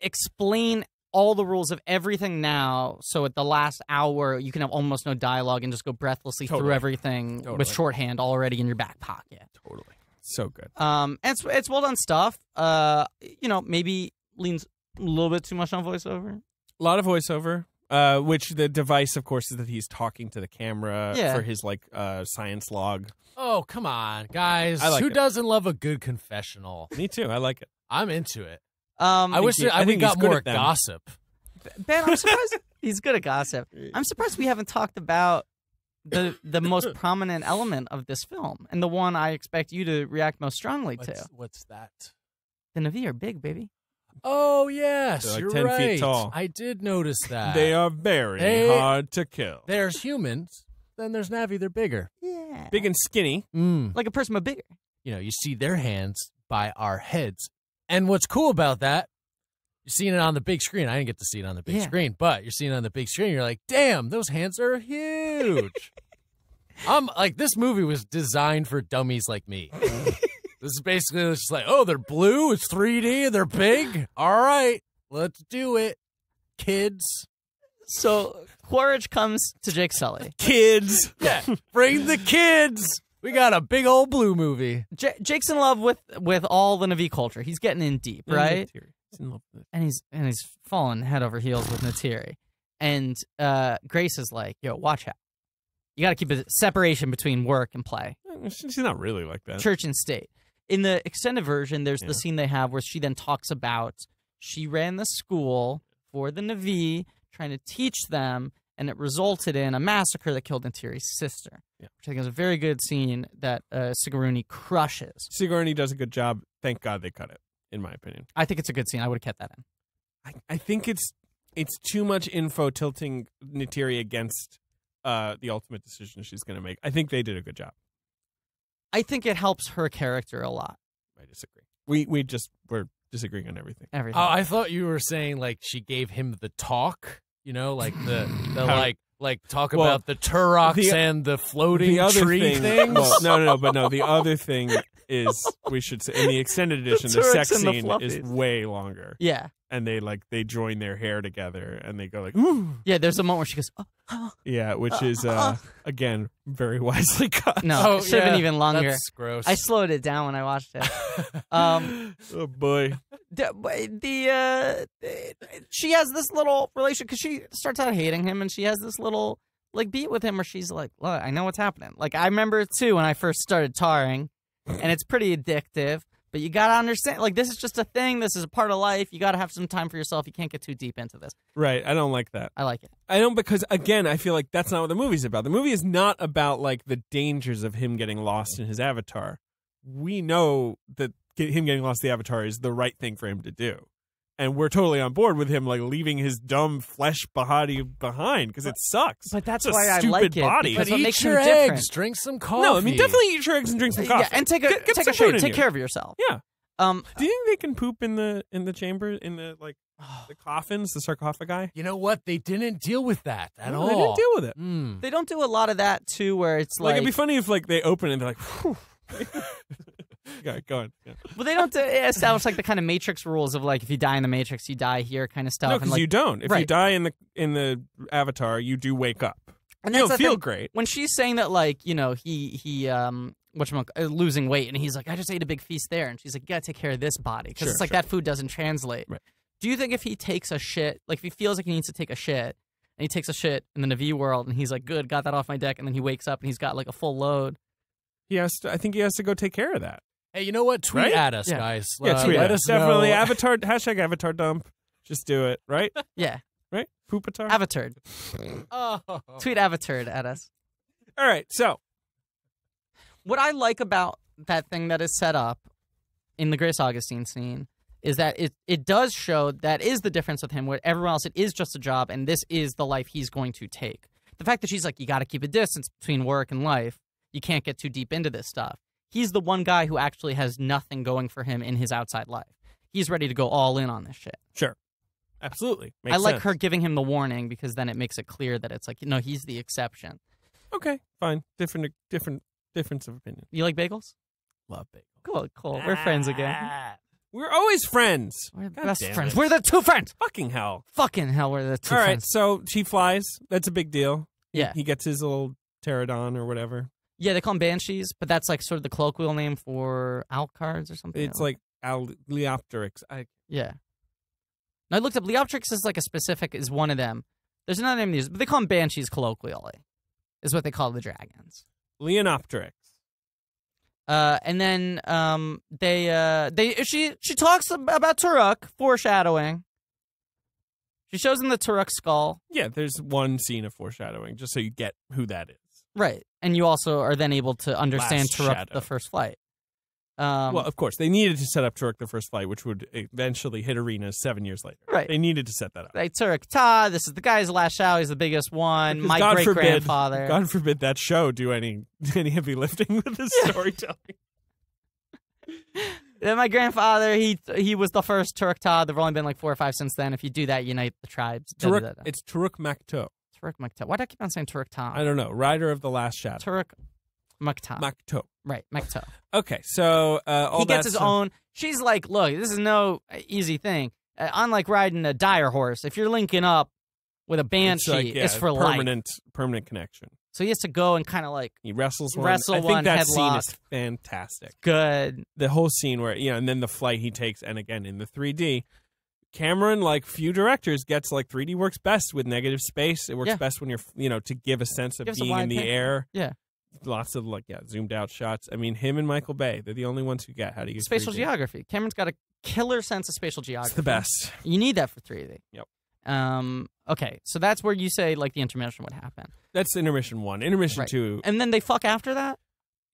explain all the rules of everything now. So at the last hour, you can have almost no dialogue and just go breathlessly through everything Totally. with shorthand already in your back pocket. Totally, so good. Um, and it's it's well done stuff. Uh, you know, maybe leans a little bit too much on voiceover. A lot of voiceover. Uh, which the device, of course, is that he's talking to the camera Yeah. for his like uh, science log. Oh, come on, guys. Like Who it. doesn't love a good confessional? Me too. I like it. I'm into it. Um, I wish that, I I we think he's got more at gossip. Ben, I'm surprised he's good at gossip. I'm surprised we haven't talked about the the most prominent element of this film and the one I expect you to react most strongly to. What's, what's that? The Navi are big, baby. Oh yes, They're like you're 10 feet tall. I did notice that. they are very They- hard to kill. There's humans. Then there's Navi. They're bigger. Yeah. Big and skinny. Mm. like a person but bigger. You know, you see their hands by our heads. And what's cool about that, you're seeing it on the big screen. I didn't get to see it on the big Yeah. screen, but you're seeing it on the big screen. You're like, damn, those hands are huge. I'm like, this movie was designed for dummies like me. this is basically just like, oh, they're blue, it's 3D, they're big. All right, let's do it, kids. So Quaritch comes to Jake Sully. Kids. Yeah, bring the kids. We got a big old blue movie. J- Jake's in love with with all the Navi culture. He's getting in deep, right? He's in love with it. And he's and he's falling head over heels with Neytiri. And uh, Grace is like, "Yo, watch out. You got to keep a separation between work and play, Eh, She's not really like that. church and state." In the extended version, there's Yeah. the scene they have where she then talks about she ran the school for the Navi, trying to teach them, and it resulted in a massacre that killed Neytiri's sister. Yeah. Which I think is a very good scene that uh, Sigourney crushes. Sigourney does a good job. Thank God they cut it, in my opinion. I think it's a good scene. I would have kept that in. I, I think it's it's too much info tilting Neytiri against uh, the ultimate decision she's going to make. I think they did a good job. I think it helps her character a lot. I disagree. We we just we're disagreeing on everything. Everything. Oh, I thought you were saying like she gave him the talk. You know, like the the How- like like talk Well, about the Turoks the- and the floating the other tree thing, things. Well, no, no, no, but no. The other thing is we should say in the extended edition, the, Turks sex and the scene is way longer, yeah. and they like they join their hair together and they go like ooh, Yeah, there's a moment where she goes, oh, oh. yeah, which is uh, again very wisely cut. no, Oh, it should have yeah, been even longer. That's gross. I slowed it down when I watched it. Um, oh boy, the, the uh, she has this little relation because she starts out hating him, and she has this little like beat with him where she's like, "Look, I know what's happening." Like I remember it too when I first started tarring, and it's pretty addictive. But you gotta understand, like this is just a thing. This is a part of life. You gotta have some time for yourself. You can't get too deep into this. right? I don't like that. I like it. I don't because again, I feel like that's not what the movie's about. The movie is not about like the dangers of him getting lost in his avatar. We know that him getting lost in the avatar is the right thing for him to do, and we're totally on board with him like leaving his dumb flesh body behind because it sucks. But that's It's a why I like it, body. because but eat makes your him different. eggs, drink some coffee. no, I mean definitely eat your eggs and drink some coffee. Yeah, and take a Get- get take a shave. food in Take you. care of yourself. Yeah. Um. Do you think they can poop in the in the chamber in the like the coffins, the sarcophagi? You know what? They didn't deal with that at No, all. They didn't deal with it. Mm. They don't do a lot of that too, where it's Like, like, it'd be funny if like they open it and they're like, Whew. go, go on. Yeah. well, they don't establish like the kind of Matrix rules of like if you die in the Matrix, you die here, kind of stuff. No, because like, you don't. If you die in the in the avatar, you do wake up. and You that's feel thing. great. when she's saying that, like you know, he he um. Which losing weight, and he's like, I just ate a big feast there, and she's like, you gotta take care of this body because Sure, it's like sure. that food doesn't translate. Right. Do you think if he takes a shit, like if he feels like he needs to take a shit, and he takes a shit in the Navi world, and he's like, good, got that off my deck, and then he wakes up and he's got like a full load, He has to. I think he has to go take care of that. Hey, you know what? Tweet Right? at us, Yeah. guys. Yeah, Uh, tweet let us definitely know. avatar hashtag avatar dump. Just do it, right? yeah, right? Poopatar. Avatar. Oh. Tweet Avatar at us. All right, so what I like about that thing that is set up in the Grace Augustine scene is that it it does show that is the difference with him. Where everyone else, it is just a job, and this is the life he's going to take. The fact that she's like, you got to keep a distance between work and life. You can't get too deep into this stuff. He's the one guy who actually has nothing going for him in his outside life. He's ready to go all in on this shit. sure, absolutely. Makes I like sense. her giving him the warning because then it makes it clear that it's like, no, he's the exception. Okay, fine. Different, different, difference of opinion. You like bagels? Love bagels. Cool, cool. We're friends again. Ah. We're always friends. We're God best friends. it. We're the two friends. Fucking hell. Fucking hell, we're the two All right, friends. so she flies. That's a big deal. Yeah. He gets his little pterodon or whatever. Yeah, they call them banshees, but that's like sort of the colloquial name for Alcards or something. It's like Aleopteryx. I yeah. And I looked up Leoptrix is like a specific is one of them. There's another name they use, but they call them banshees colloquially. Is what they call the dragons. Leonopteryx. Uh, and then um, they uh, they she she talks about Toruk, foreshadowing. She shows him the Toruk skull, Yeah, there's one scene of foreshadowing, just so you get who that is. Right? And you also are then able to understand Last Toruk shadow. the first flight. Um, well, of course, they needed to set up Toruk the First Flight, which would eventually hit arenas seven years later. Right. They needed to set that up. Like Toruk Ta, this is the guy's last show. He's the biggest one. Because My God great forbid- grandfather. God forbid that show do any any heavy lifting with the storytelling. Then my grandfather, he he was the first Toruk Ta. There've only been like four or five since then. If you do that, unite the tribes. Toruk, da. it's Toruk Makto. Toruk Makta. Why do I keep on saying Toruk Ta? I don't know. Rider of the Last Shadow. Toruk Makta. Makto. right, Makta. Okay, so uh, all he gets his stuff- own. She's like, look, this is no easy thing. Uh, unlike riding a dire horse, if you're linking up with a It's banshee, like, yeah, it's for life. permanent permanent connection. So he has to go and kind of like He wrestles one. Wrestle I think one, that scene is fantastic. good. The whole scene where you know, and then the flight he takes, and again in the 3D, Cameron, like few directors, gets like 3D works best with negative space. It works Yeah. best when you're you know to give a sense of being in the picture. air. Yeah. Lots of like yeah, zoomed out shots. I mean, him and Michael Bay, they're the only ones who get how to use Spatial 3D. geography. Cameron's got a killer sense of spatial geography. It's the best. You need that for 3D. Yep. Um. Okay, so that's where you say like the intermission would happen, That's intermission one. Intermission Right. two. and then they fuck after that.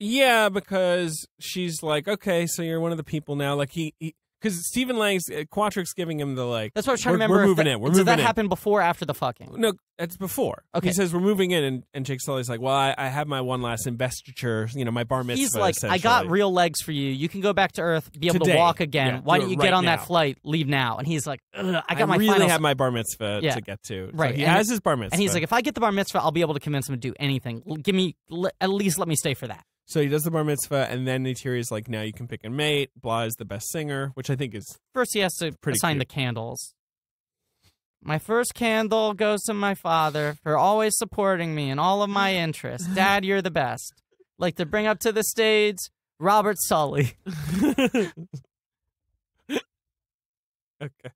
Yeah, because she's like, okay, so you're one of the people now. Like he, because Stephen Lang's uh, Quaritch's giving him the like. That's what I was trying to remember. We're moving that, in. We're moving that in. happen before or after the fucking? No, that's before. Okay. He says we're moving in, and, and Jake Sully's like, well, I, I have my one last investiture. You know, my bar mitzvah. He's like, I got real legs for you. You can go back to Earth, be able Today. to walk again. Yeah, Why do don't you get on now. that flight? Leave now. And he's like, I got my really have my bar mitzvah Yeah. to get to. So Right, he and has his bar mitzvah. and he's like, if I get the bar mitzvah, I'll be able to convince him to do anything. Give me, l- at least let me stay for that. So he does the bar mitzvah, and then Neytiri's like, now you can pick a mate. Blah is the best singer, which I think is First, he has to Pretty assign cute. the candles. My first candle goes to my father for always supporting me in all of my interests. Dad, you're the best. Like to bring up to the stage Robert Sully. okay.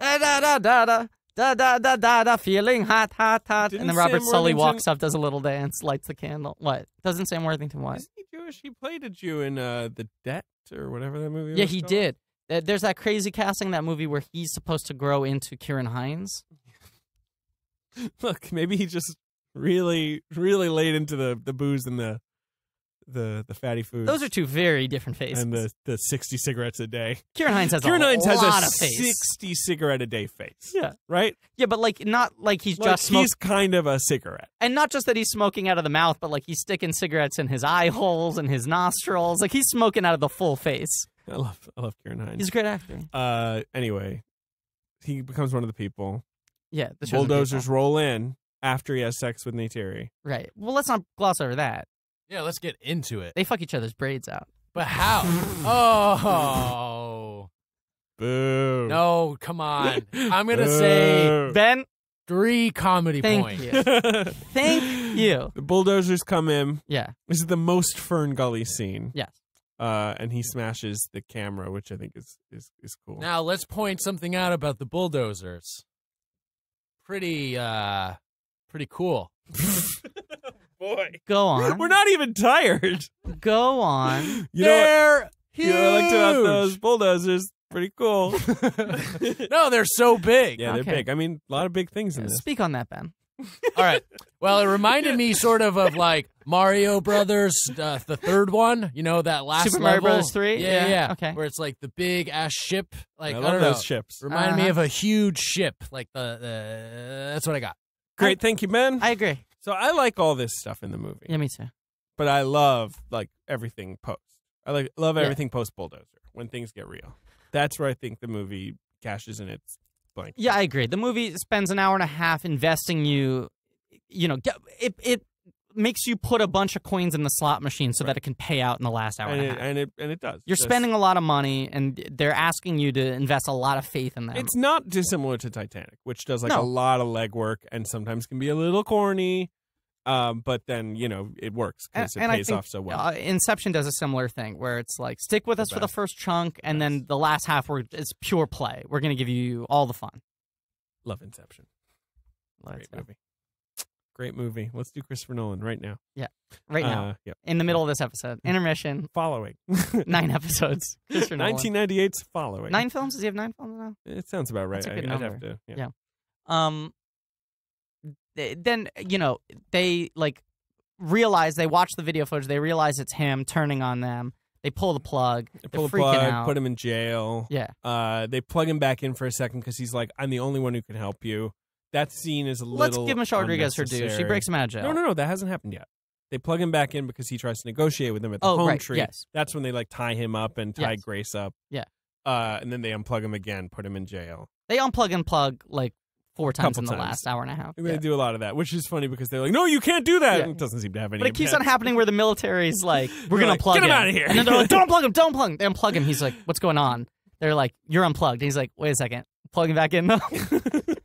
Da da da da da. Da da da da da, feeling hot, hot, hot. Didn't and then Robert Sam Sully Worthington- walks up, does a little dance, lights the candle. What? Doesn't Sam Worthington what? Isn't he Jewish? He played a Jew in uh, The Debt or whatever that movie was. Yeah, was he called. did. Uh, There's that crazy casting in that movie where he's supposed to grow into Ciarán Hinds. Look, maybe he just really, really laid into the, the booze and the the the fatty foods. Those are two very different faces. and the, the sixty cigarettes a day. Ciarán Hinds has Ciarán a Hinds has a of face. sixty cigarette a day face. Yeah. Right? Yeah, but like not like he's Like, just smoking, he's kind of a cigarette. and not just that he's smoking out of the mouth, but like he's sticking cigarettes in his eye holes and his nostrils. Like he's smoking out of the full face. I love I love Ciarán Hinds. He's a great actor. uh anyway, he becomes one of the people. Yeah, the Bulldozers roll in after he has sex with Neytiri. Right. Well, let's not gloss over that. Yeah, let's get into it. They fuck each other's braids out. But how? oh. Boo. No, come on. I'm going to say Boo. Ben, three comedy Thank points. you. thank you. The bulldozers come in. Yeah. This is the most Fern Gully scene. Yes. Uh, and he smashes the camera, which I think is is, is cool. Now, let's point something out about the bulldozers. Pretty, uh, pretty cool. Boy, Go on. we're not even tired. Go on. You know what? They're You know what I liked about those bulldozers? Pretty cool. no, they're so big. yeah, they're Okay. big. I mean, a lot of big things in this. Speak on that, Ben. All right. Well, it reminded me sort of of like Mario Brothers, uh, the third one. You know that last Super Mario level? Brothers 3? Yeah, Yeah, yeah, okay. Where it's like the big ass ship. Like I I, love don't those know. ships. Reminded me Uh-huh. of a huge ship. Like the, the that's what I got. Great, thank you, Ben. I agree. So I like all this stuff in the movie, Yeah, me too. but I love like everything post. I like love Yeah. everything post bulldozer when things get real. That's where I think the movie cashes in its blank. Yeah, I agree. The movie spends an hour and a half investing you. You know, it it makes you put a bunch of coins in the slot machine so that it can pay out in the last hour and and, it, a half. and it and it does. You're That's- spending a lot of money, and they're asking you to invest a lot of faith in them. It's not dissimilar to Titanic, which does like No. a lot of legwork and sometimes can be a little corny. Um, but then you know it works and, because it and I pays think off so well. uh, Inception does a similar thing where it's like stick with The us for the first chunk, and then the last half where it's pure play. We're going to give you all the fun. Love Inception. Let's Great movie. Great movie. Let's do Christopher Nolan right now. Yeah. Right now, Uh, yeah. in the middle of this episode, intermission, Following. nine episodes. Christopher Nolan. 1998's Following. Nine films? Does he have nine films now? It sounds about right. That's a I, good I'd number. have to. Yeah. Yeah. Um, th- then you know they like realize they watch the video footage. They realize it's him turning on them. They pull the plug. They pull the plug, out. put him in jail. yeah. Uh, they plug him back in for a second because he's like, "I'm the only one who can help you." That scene is a little. Let's give Michelle Rodriguez her due. She breaks him out of jail. No, no, no. That hasn't happened yet. They plug him back in because he tries to negotiate with them at the Oh, home right, tree. yes. That's when they like tie him up and tie Yes. Grace up. Yeah. Uh, and then they unplug him again, put him in jail. They unplug and plug like four times in the times. last hour and a half. They Yeah. do a lot of that, which is funny because they're like, "No, you can't do that." Yeah. It doesn't seem to have any. But it keeps on happening where the military's like, we're gonna like, plug "Get him him of here." and then they're like, don't unplug him, don't unplug him. They unplug him. He's like, what's going on? They're like, you're unplugged. And he's like, wait a second, plug him back in though.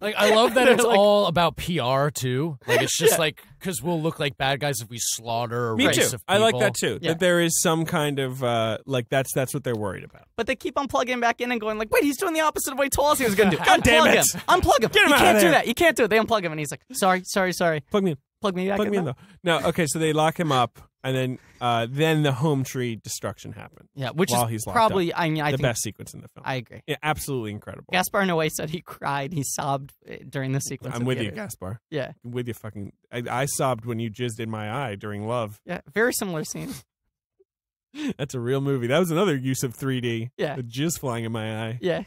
Like I love that it's like- all about PR too. Like it's just like because we'll look like bad guys if we slaughter a Me race too. of I like that too. Yeah. That there is some kind of uh, like that's that's what they're worried about. but they keep on plugging back in and going like, wait, he's doing the opposite of what he told us he was gonna do. God damn unplug it. him, unplug him. Get him you outta can't do there. that. You can't do it. They unplug him and he's like, sorry, sorry, sorry. Plug me in. Plug me back Plug in. me in though. though. No, okay. So they lock him up, and then uh, then the home tree destruction happened. Yeah, which While is he's locked probably. I mean, I the think best sequence in the film. I agree. yeah, absolutely incredible. Gaspar Noé said he cried, he sobbed uh, during the sequence. I'm of with you, theater. Gaspar. Yeah, I'm with you, fucking. I, I sobbed when you jizzed in my eye during Love. yeah, very similar scene. That's a real movie. That was another use of 3D. Yeah. The jizz flying in my eye. Yeah,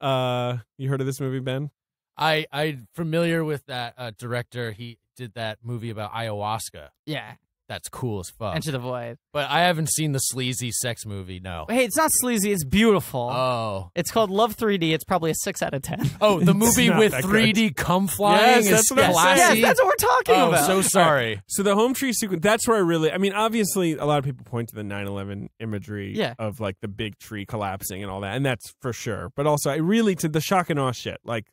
Uh, you heard of this movie, Ben? I I'm familiar with that uh, director. He did that movie about ayahuasca. yeah. That's cool as fuck. Enter the Void. but I haven't seen the sleazy sex movie. No. Hey, it's not sleazy. It's beautiful. Oh. it's called Love 3D. It's probably a six out of ten. Oh, the movie with 3D cum flying Yes, is that's what classy. Yes, that's what we're talking oh, about. so sorry. So the home tree sequence, that's where I really, I mean, obviously a lot of people point to the 9-11 imagery Yeah. of like the big tree collapsing and all that, and that's for sure. But also I really, to the shock and awe shit, like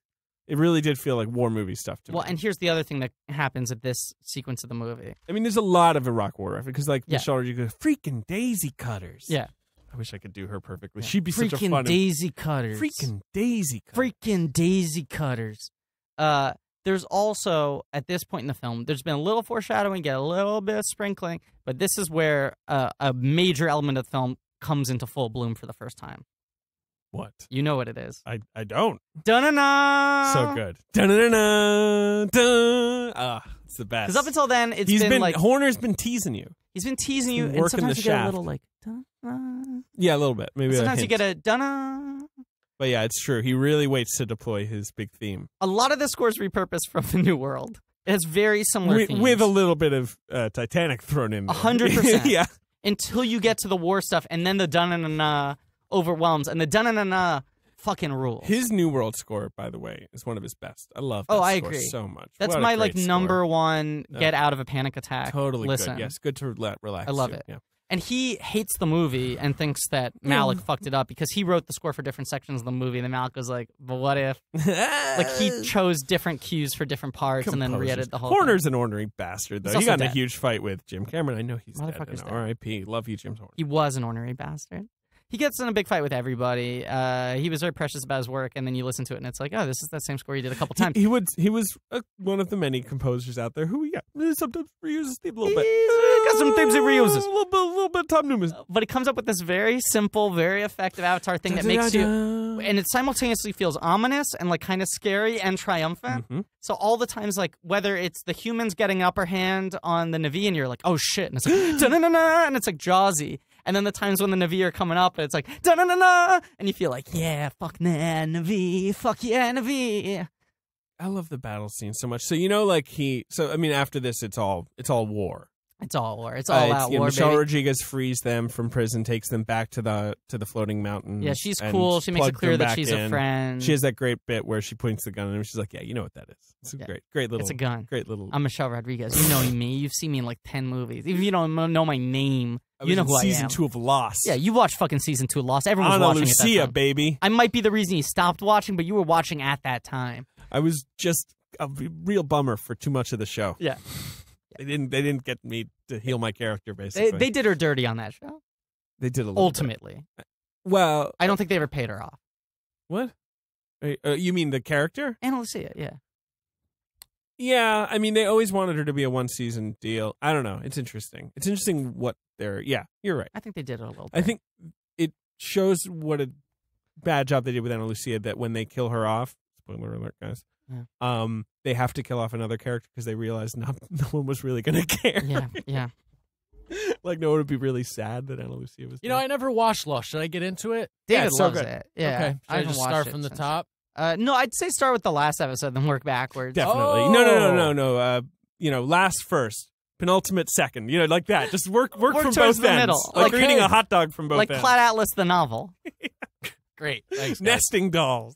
it really did feel like war movie stuff to well, me. Well, and here's the other thing that happens at this sequence of the movie. I mean, there's a lot of Iraq war reference because like Yeah. Michelle Rodriguez, freaking daisy cutters. Yeah. I wish I could do her perfectly. She'd be such a freaking fun daisy cutters. freaking daisy cutters. freaking daisy cutters. Uh, there's also at this point in the film, there's been a little foreshadowing, get a little bit of sprinkling, but this is where uh, a major element of the film comes into full bloom for the first time. What? You know what it is? I I don't. Dun-na-na! So good. Dun-dun-dun-dun. Ah, it's the best. Because up until then, it's He's been, been, like Horner's been teasing you. he's been teasing you, been and working sometimes the you get a shaft. little like dun-na. Yeah, a little bit. Maybe Sometimes you get a dunna. But yeah, it's true. He really waits to deploy his big theme A lot of the scores repurposed from the New World. It has very similar with, themes. with a little bit of uh, Titanic thrown in. A hundred percent. yeah, until you get to the war stuff, and then the dun-na-na-na overwhelms, and the dun-na-na-na fucking rules. his New World score, by the way, is one of his best. I love. Oh, I score agree. so much. That's What a my like great number score. one get out of a panic attack. Totally listen. good. Yes, good to let relax. I love to. it. Yeah. And he hates the movie and thinks that mm. Malick fucked it up because he wrote the score for different sections of the movie, and then Malick was like, "But what if?" Like he chose different cues for different parts, and then Composers. re-edited the whole. Horner's an ornery bastard, though. He's He also got in a dead. huge fight with Jim Cameron. I know he's dead. Motherfucker's and dead. R.I.P. Love you, Jim Horner. He was an ornery bastard. He gets in a big fight with everybody. Uh, he was very precious about his work, and then you listen to it, and it's like, oh, this is that same score he did a couple times. He, he would. He was uh, one of the many composers out there who, yeah, sometimes reuses theme a little bit. He's got some themes he reuses. A little bit, a little bit. Tom Newman. but he comes up with this very simple, very effective avatar thing that makes you, and it simultaneously feels ominous and like kind of scary and triumphant. Mhm. So all the times, like whether it's the humans getting upper hand on the Na'vi, and you're like, oh shit, and it's like and it's like Jawsy. And then the times when the Na'vi are coming up, and it's like da-na-na-na, and you feel like, yeah, fuck nah, Na'vi, fuck yeah, Na'vi. I love the battle scene so much. So you know, like he. So I mean, after this, it's all it's all war. It's all war. It's Uh, all it's, out know, war, Michelle baby. Rodriguez frees them from prison, takes them back to the to the floating mountain. Yeah, she's cool. She makes it clear that she's a friend. She has that great bit where she points the gun at him. She's like, "Yeah, you know what that is. It's a Yeah. great, great little, it's a gun. great little." I'm Michelle Rodriguez. You know me. You've seen me in like ten movies. Even if you don't know my name, I you know who I season am. two of Lost. Yeah, you watched fucking season two of Lost. Everyone was Ana watching at Lucia, time. baby. I might be the reason you stopped watching, but you were watching at that time. I was just a real bummer for too much of the show. Yeah. They didn't. They didn't get me to heal my character. They, Basically, they did her dirty on that show. They did a little. bit. Ultimately, Well, I don't think they ever paid her off. what? Uh, uh, you mean the character? Ana Lucia, yeah. Yeah, I mean they always wanted her to be a one season deal. I don't know. It's interesting. It's interesting what they're. Yeah, you're right. I think they did it a little. I think it shows what a bad job they did with Ana Lucia. That when they kill her off, spoiler alert, guys. Yeah. Um, they have to kill off another character because they realize not no one was really going to care. Yeah, yeah. like no one would be really sad that Ana Lucia was. You know. I never watched Lost. Should I get into it? David Yeah, it's so loves good. it. Yeah. Okay. Should I, haven't just start it from the top? Uh, no, I'd say start with the last episode, then work backwards. definitely. No, no, no, Oh. no, no. Uh, you know, last first, penultimate second. You know, like that. Just work, work, Work from both the ends. middle. Like, Like- eating a hot dog from both like ends. Cloud Atlas, the novel. Great. Thanks. Nesting dolls.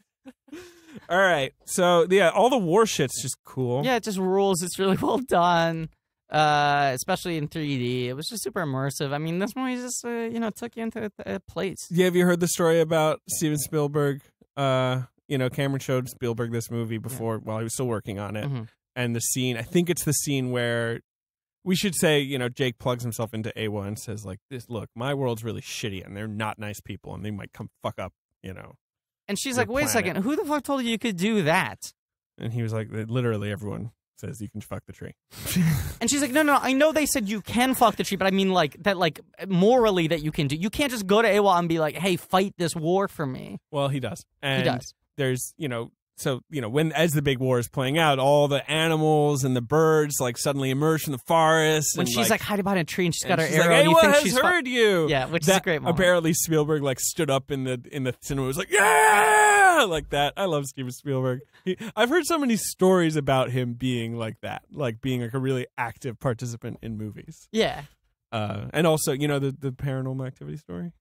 all right. So yeah, all the war shit's just cool. Yeah, it just rules. It's really well done, uh, especially in 3D. It was just super immersive. I mean, this movie just uh, you know took you into a, a place. Yeah, have you heard the story about Steven Spielberg? Uh, you know, Cameron showed Spielberg this movie before while he was still working on it. Mhm. And the scene, I think it's the scene where we should say, you know, Jake plugs himself into A1 and says, like, this look, my world's really shitty and they're not nice people and they might come fuck up, you know. And she's like, "Wait a second, who the fuck told you you could do that?" And he was like, literally everyone says you can fuck the tree. And she's like, "No, no, I know they said you can fuck the tree, but I mean like that, like morally that you can do. You can't just go to AWOL and be like, "Hey, fight this war for me." Well, he does. And he does. there's, you know, so, you know, when as the big war is playing out, all the animals and the birds like suddenly emerge from the forest. When and, she's like, hiding behind a tree and she's got and her she's arrow, like, and you "Eywa think has heard you. Yeah, which is a great moment. Apparently, Spielberg like stood up in the in the cinema, and was like, "Yeah!" like that. I love Steven Spielberg. He, I've heard so many stories about him being like that, like being like a really active participant in movies. Yeah. Uh, and also, you know, the the Paranormal Activity story.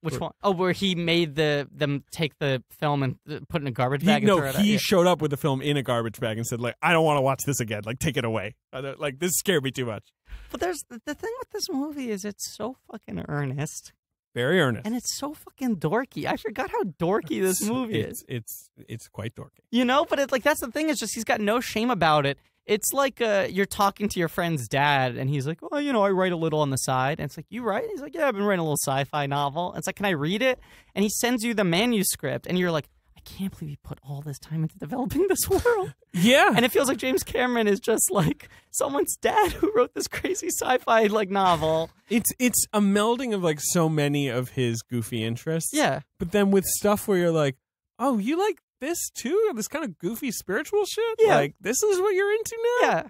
Which Where- one? Oh, where he made the them take the film and put it in a garbage He, bag. and no, throw it out. he Yeah. showed up with the film in a garbage bag and said, like, I don't want to watch this again. Like, take it away. Like, this scared me too much. But there's the, the thing with this movie is it's so fucking earnest Very earnest. and it's so fucking dorky. I forgot how dorky this movie it's, is. It's it's quite dorky. You know, but it's like that's the thing is just he's got no shame about it. It's like uh, you're talking to your friend's dad, and he's like, "Well, you know, I write a little on the side." And it's like, "You write?" He's like, "Yeah, I've been writing a little sci-fi novel." And it's like, "Can I read it?" And he sends you the manuscript, and you're like, "I can't believe he put all this time into developing this world." Yeah. and it feels like James Cameron is just like someone's dad who wrote this crazy sci-fi like novel. It's it's a melding of like so many of his goofy interests. Yeah, But then with stuff where you're like, oh, you like this too? This kind of goofy spiritual shit? Yeah. Like this is what you're into now? yeah.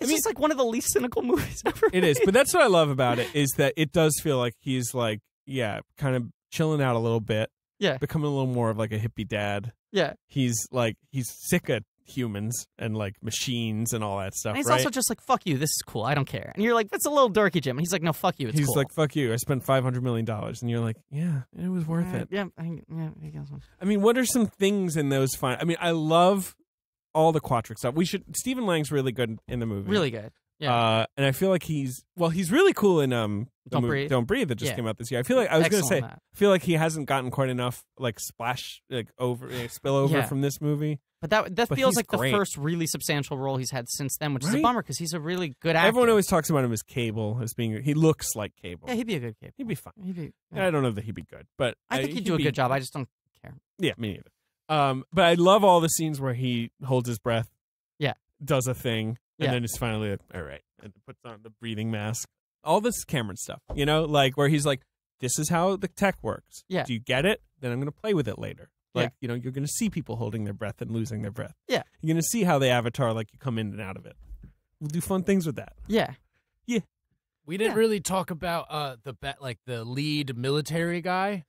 It's mean- just like one of the least cynical movies ever. It is. made. But that's what I love about it is that it does feel like he's like, yeah, kind of chilling out a little bit. Yeah. Becoming a little more of like a hippie dad. yeah. He's like he's sick of humans and like machines and all that stuff. And he's right? also just like, "Fuck you, this is cool. I don't care." And you're like, "That's a little dorky, Jim." And he's like, "No, fuck you, it's he's cool." like, fuck you. I spent five hundred million dollars, and you're like, yeah, it was worth Uh, it. Yeah, I, yeah, I guess. so. I mean, what are some things in those fine? I mean, I love all the Quaritch stuff. We should. Stephen Lang's really good in the movie. Really good. Yeah. Uh, and I feel like he's well, he's really cool in um Don't movie Breathe. Don't Breathe that just Yeah. came out this year. I feel like I was gonna say that. I feel like he hasn't gotten quite enough like splash like over uh, spillover Yeah. from this movie. But that that but feels like great. the first really substantial role he's had since then, which is a bummer because he's a really good actor. Everyone always talks about him as Cable as being he looks like Cable. yeah, he'd be a good kid. he'd be fine. He'd be. I don't know that he'd be good, but I uh, think he'd do a be- good job. I just don't care. Yeah, me neither. Um, but I love all the scenes where he holds his breath. Yeah. Does a thing, and Yeah. then it's finally like, all right, and puts on the breathing mask. All this Cameron stuff, you know, like where he's like, "This is how the tech works. Yeah. Do you get it? Then I'm going to play with it later. Yeah. Like, you know, you're going to see people holding their breath and losing their breath. Yeah. You're going to see how they avatar, like you come in and out of it. We'll do fun things with that. Yeah. Yeah. We didn't Yeah. really talk about uh the be- like the lead military guy.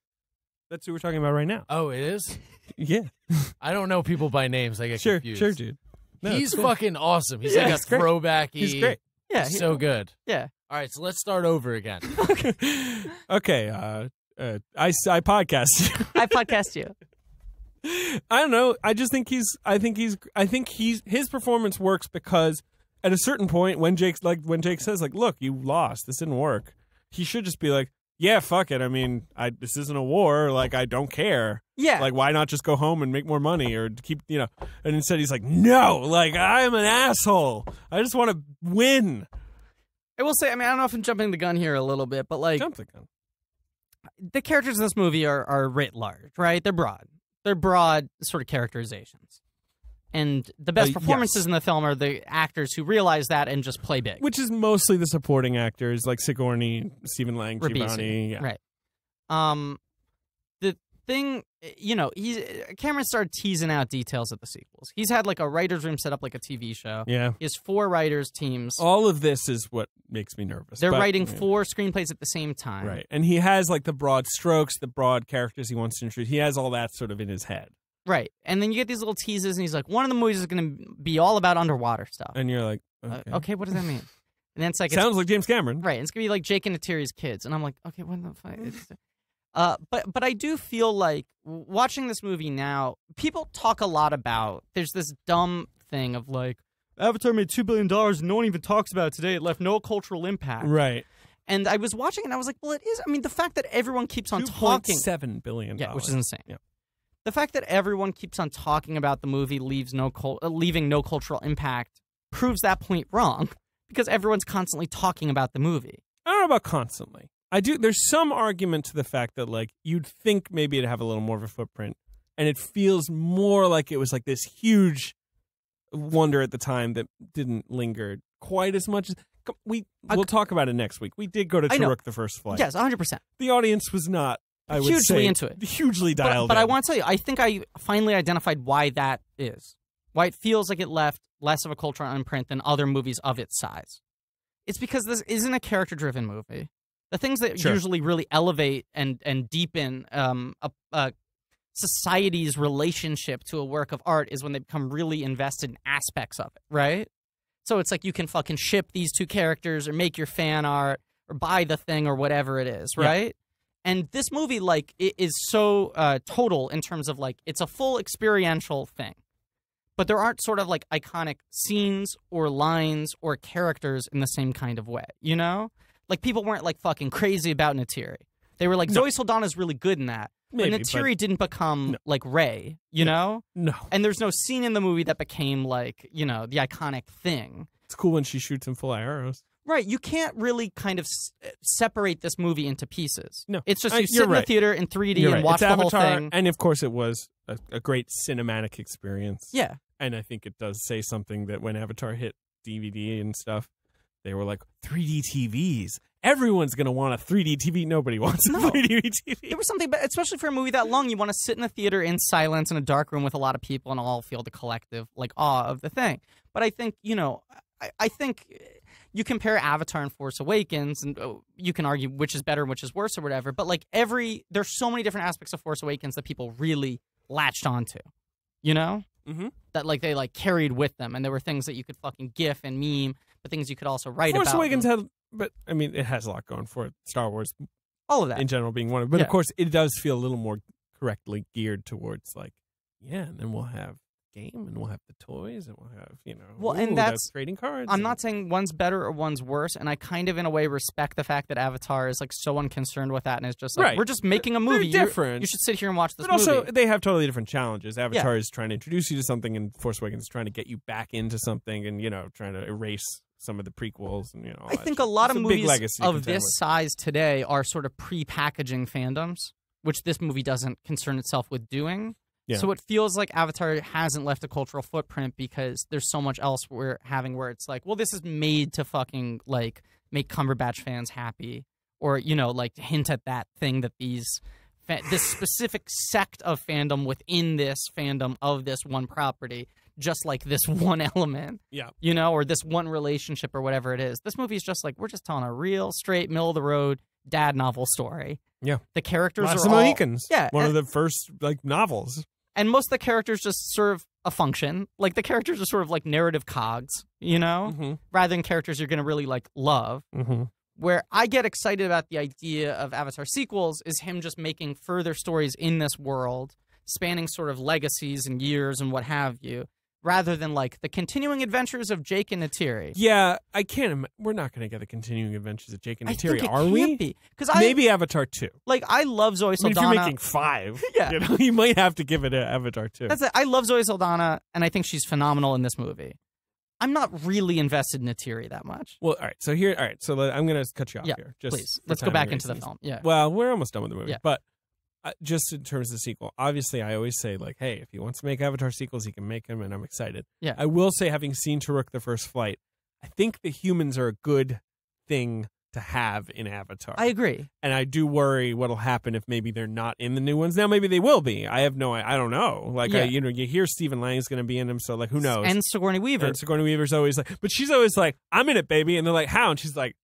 That's who we're talking about right now. Oh, it is. Yeah. I don't know people by names. I get Sure. confused. Sure, dude. No, He's it's good. fucking awesome. He's Yeah, like a throwback. He's great. Yeah. he- so good. Yeah. All right, so let's start over again. okay. Uh, uh, I, I podcast. You. I podcast you. I don't know. I just think he's. I think he's. I think he's. His performance works because at a certain point, when Jake's like, when Jake says like, "Look, you lost. This didn't work," he should just be like, "Yeah, fuck it. I mean, I this isn't a war. Like, I don't care. Yeah. Like, why not just go home and make more money or keep, you know?" And instead, he's like, "No. Like, I'm an asshole. I just want to win." I will say, I mean, I don't know if I'm jumping the gun here a little bit, but like Jump the gun. the characters in this movie are are writ large, right? They're broad. They're broad sort of characterizations. And the best Uh, performances yes. in the film are the actors who realize that and just play big. Which is mostly the supporting actors like Sigourney, Stephen Lang, Giovanni. Yeah. Right. Um thing, you know, he's Cameron started teasing out details of the sequels. He's had like a writers' room set up like a TV show. Yeah. He has four writers teams. All of this is what makes me nervous. They're but, writing yeah. four screenplays at the same time. Right. And he has like the broad strokes, the broad characters he wants to introduce. He has all that sort of in his head. Right. And then you get these little teases, and he's like, one of the movies is going to be all about underwater stuff. And you're like, Uh, okay. okay, what does that mean? And then it's like, it's, Sounds like James Cameron. right, it's going to be like Jake and Neytiri's kids. And I'm like, okay, what the fuck? It's, uh, but but I do feel like watching this movie now, people talk a lot about. There's this dumb thing of like, Avatar made two billion dollars, and no one even talks about it today. It left no cultural impact. Right. And I was watching, it and I was like, well, it is. I mean, the fact that everyone keeps on talking, $2.7 billion. yeah, which is insane. Yeah. The fact that everyone keeps on talking about the movie leaves no cul- uh, leaving no cultural impact proves that point wrong because everyone's constantly talking about the movie. I don't know about constantly. I do. There's some argument to the fact that like you'd think maybe it'd have a little more of a footprint, and it feels more like it was like this huge wonder at the time that didn't linger quite as much. as We we'll talk about it next week. We did go to I. Toruk the first flight. Yes, 100. percent the audience was not. I would Hugely say, into it. Hugely But, dialed. but I in. want to tell you, I think I finally identified why that is. Why it feels like it left less of a cultural imprint than other movies of its size. It's because this isn't a character-driven movie. The things that Sure. usually really elevate and and deepen um, a, a society's relationship to a work of art is when they become really invested in aspects of it, right? So it's like you can fucking ship these two characters or make your fan art or buy the thing or whatever it is, Yeah. right? And this movie, like, it is so uh, total in terms of like it's a full experiential thing, but there aren't sort of like iconic scenes or lines or characters in the same kind of way, you know? Like people weren't like fucking crazy about Neytiri. They were like No. Zoe Saldana's really good in that, Maybe, but Neytiri didn't become No. like Rey, you know? No, And there's no scene in the movie that became like you know the iconic thing. it's cool when she shoots him full of arrows. Right, you can't really kind of s- uh, separate this movie into pieces. No. it's just I- you sit you're in the theater in 3D You're and right. watch it's the Avatar, whole thing. and of course, it was a, a great cinematic experience. Yeah, and I think it does say something that when Avatar hit DVD and stuff, they were like 3D TVs. Everyone's gonna want a 3D TV. Nobody wants a No. 3D TV. there was something, but especially for a movie that long, you want to sit in a theater in silence in a dark room with a lot of people and all feel the collective like awe of the thing. But I think you know, I, I think you compare Avatar and Force Awakens, and oh, you can argue which is better and which is worse or whatever. But like every, there's so many different aspects of Force Awakens that people really latched onto. You know, Mhm. that like they like carried with them, and there were things that you could fucking gif and meme, but things you could also write Force about. Awakens and had, but I mean, it has a lot going for it. Star Wars all of that. in general being one of, but Yeah. of course, it does feel a little more correctly geared towards like, yeah, and then we'll have game and we'll have the toys and we'll have you know, Well, and that's- trading cards. I'm and- not saying one's better or one's worse, and I kind of, in a way, respect the fact that Avatar is like so unconcerned with that, and it's just like Right. we're just making a They're movie. You're- different. You should sit here and watch this But also, they have totally different challenges. Avatar is trying to introduce you to something, and Force Awakens is trying to get you back into something, and you know, trying to erase some of the prequels, and you know. I think shit. a lot It's of big movies of this with. size today are sort of pre-packaging fandoms, which this movie doesn't concern itself with doing. Yeah. So it feels like Avatar hasn't left a cultural footprint because there's so much else we're having where it's like, well, this is made to fucking like make Cumberbatch fans happy, or you know, like hint at that thing that these this specific sect of fandom within this fandom of this one property, just like this one element Yeah. you know, or this one relationship or whatever it is. This movie is just like we're just telling a real straight middle of the road dad novel story. Yeah. The characters Lots are of all, Mohicans. Yeah, One and, of the first like novels. and most of the characters just serve a function. Like the characters are sort of like narrative cogs, you know, Mm-hmm. rather than characters you're going to really like love. Mm-hmm. Where I get excited about the idea of Avatar sequels is him just making further stories in this world, spanning sort of legacies and years and what have you, rather than like the continuing adventures of Jake and Neytiri. Yeah, I can't. Im- we're not going to get the continuing adventures of Jake and Neytiri, are we? because Maybe Avatar two. like I love Zoe I mean, if you're making five, Yeah. you know, you might have to give it an Avatar two. That's it. I love Zoe Saldana, and I think she's phenomenal in this movie. I'm not really invested in Neytiri that much. well, all right. So here, all right. So I'm going to cut you off Yeah, here. Just Please, let's go back into the film. Yeah, Well, we're almost done with the movie, Yeah. but just in terms of the sequel, obviously, I always say like, hey, if he wants to make Avatar sequels, he can make them, and I'm excited. Yeah. I will say, having seen Toruk the First Flight, I think the humans are a good thing to have in Avatar. I agree. and I do worry what'll happen if maybe they're not in the new ones. Now maybe they will be. I have no. I don't know. Like Yeah. I, you know, you hear Stephen Lang is going to be in them, so like who knows? And Sigourney Weaver. And Sigourney Weaver's always like, but she's always like, "I'm in it, baby," and they're like, "How?" And she's like,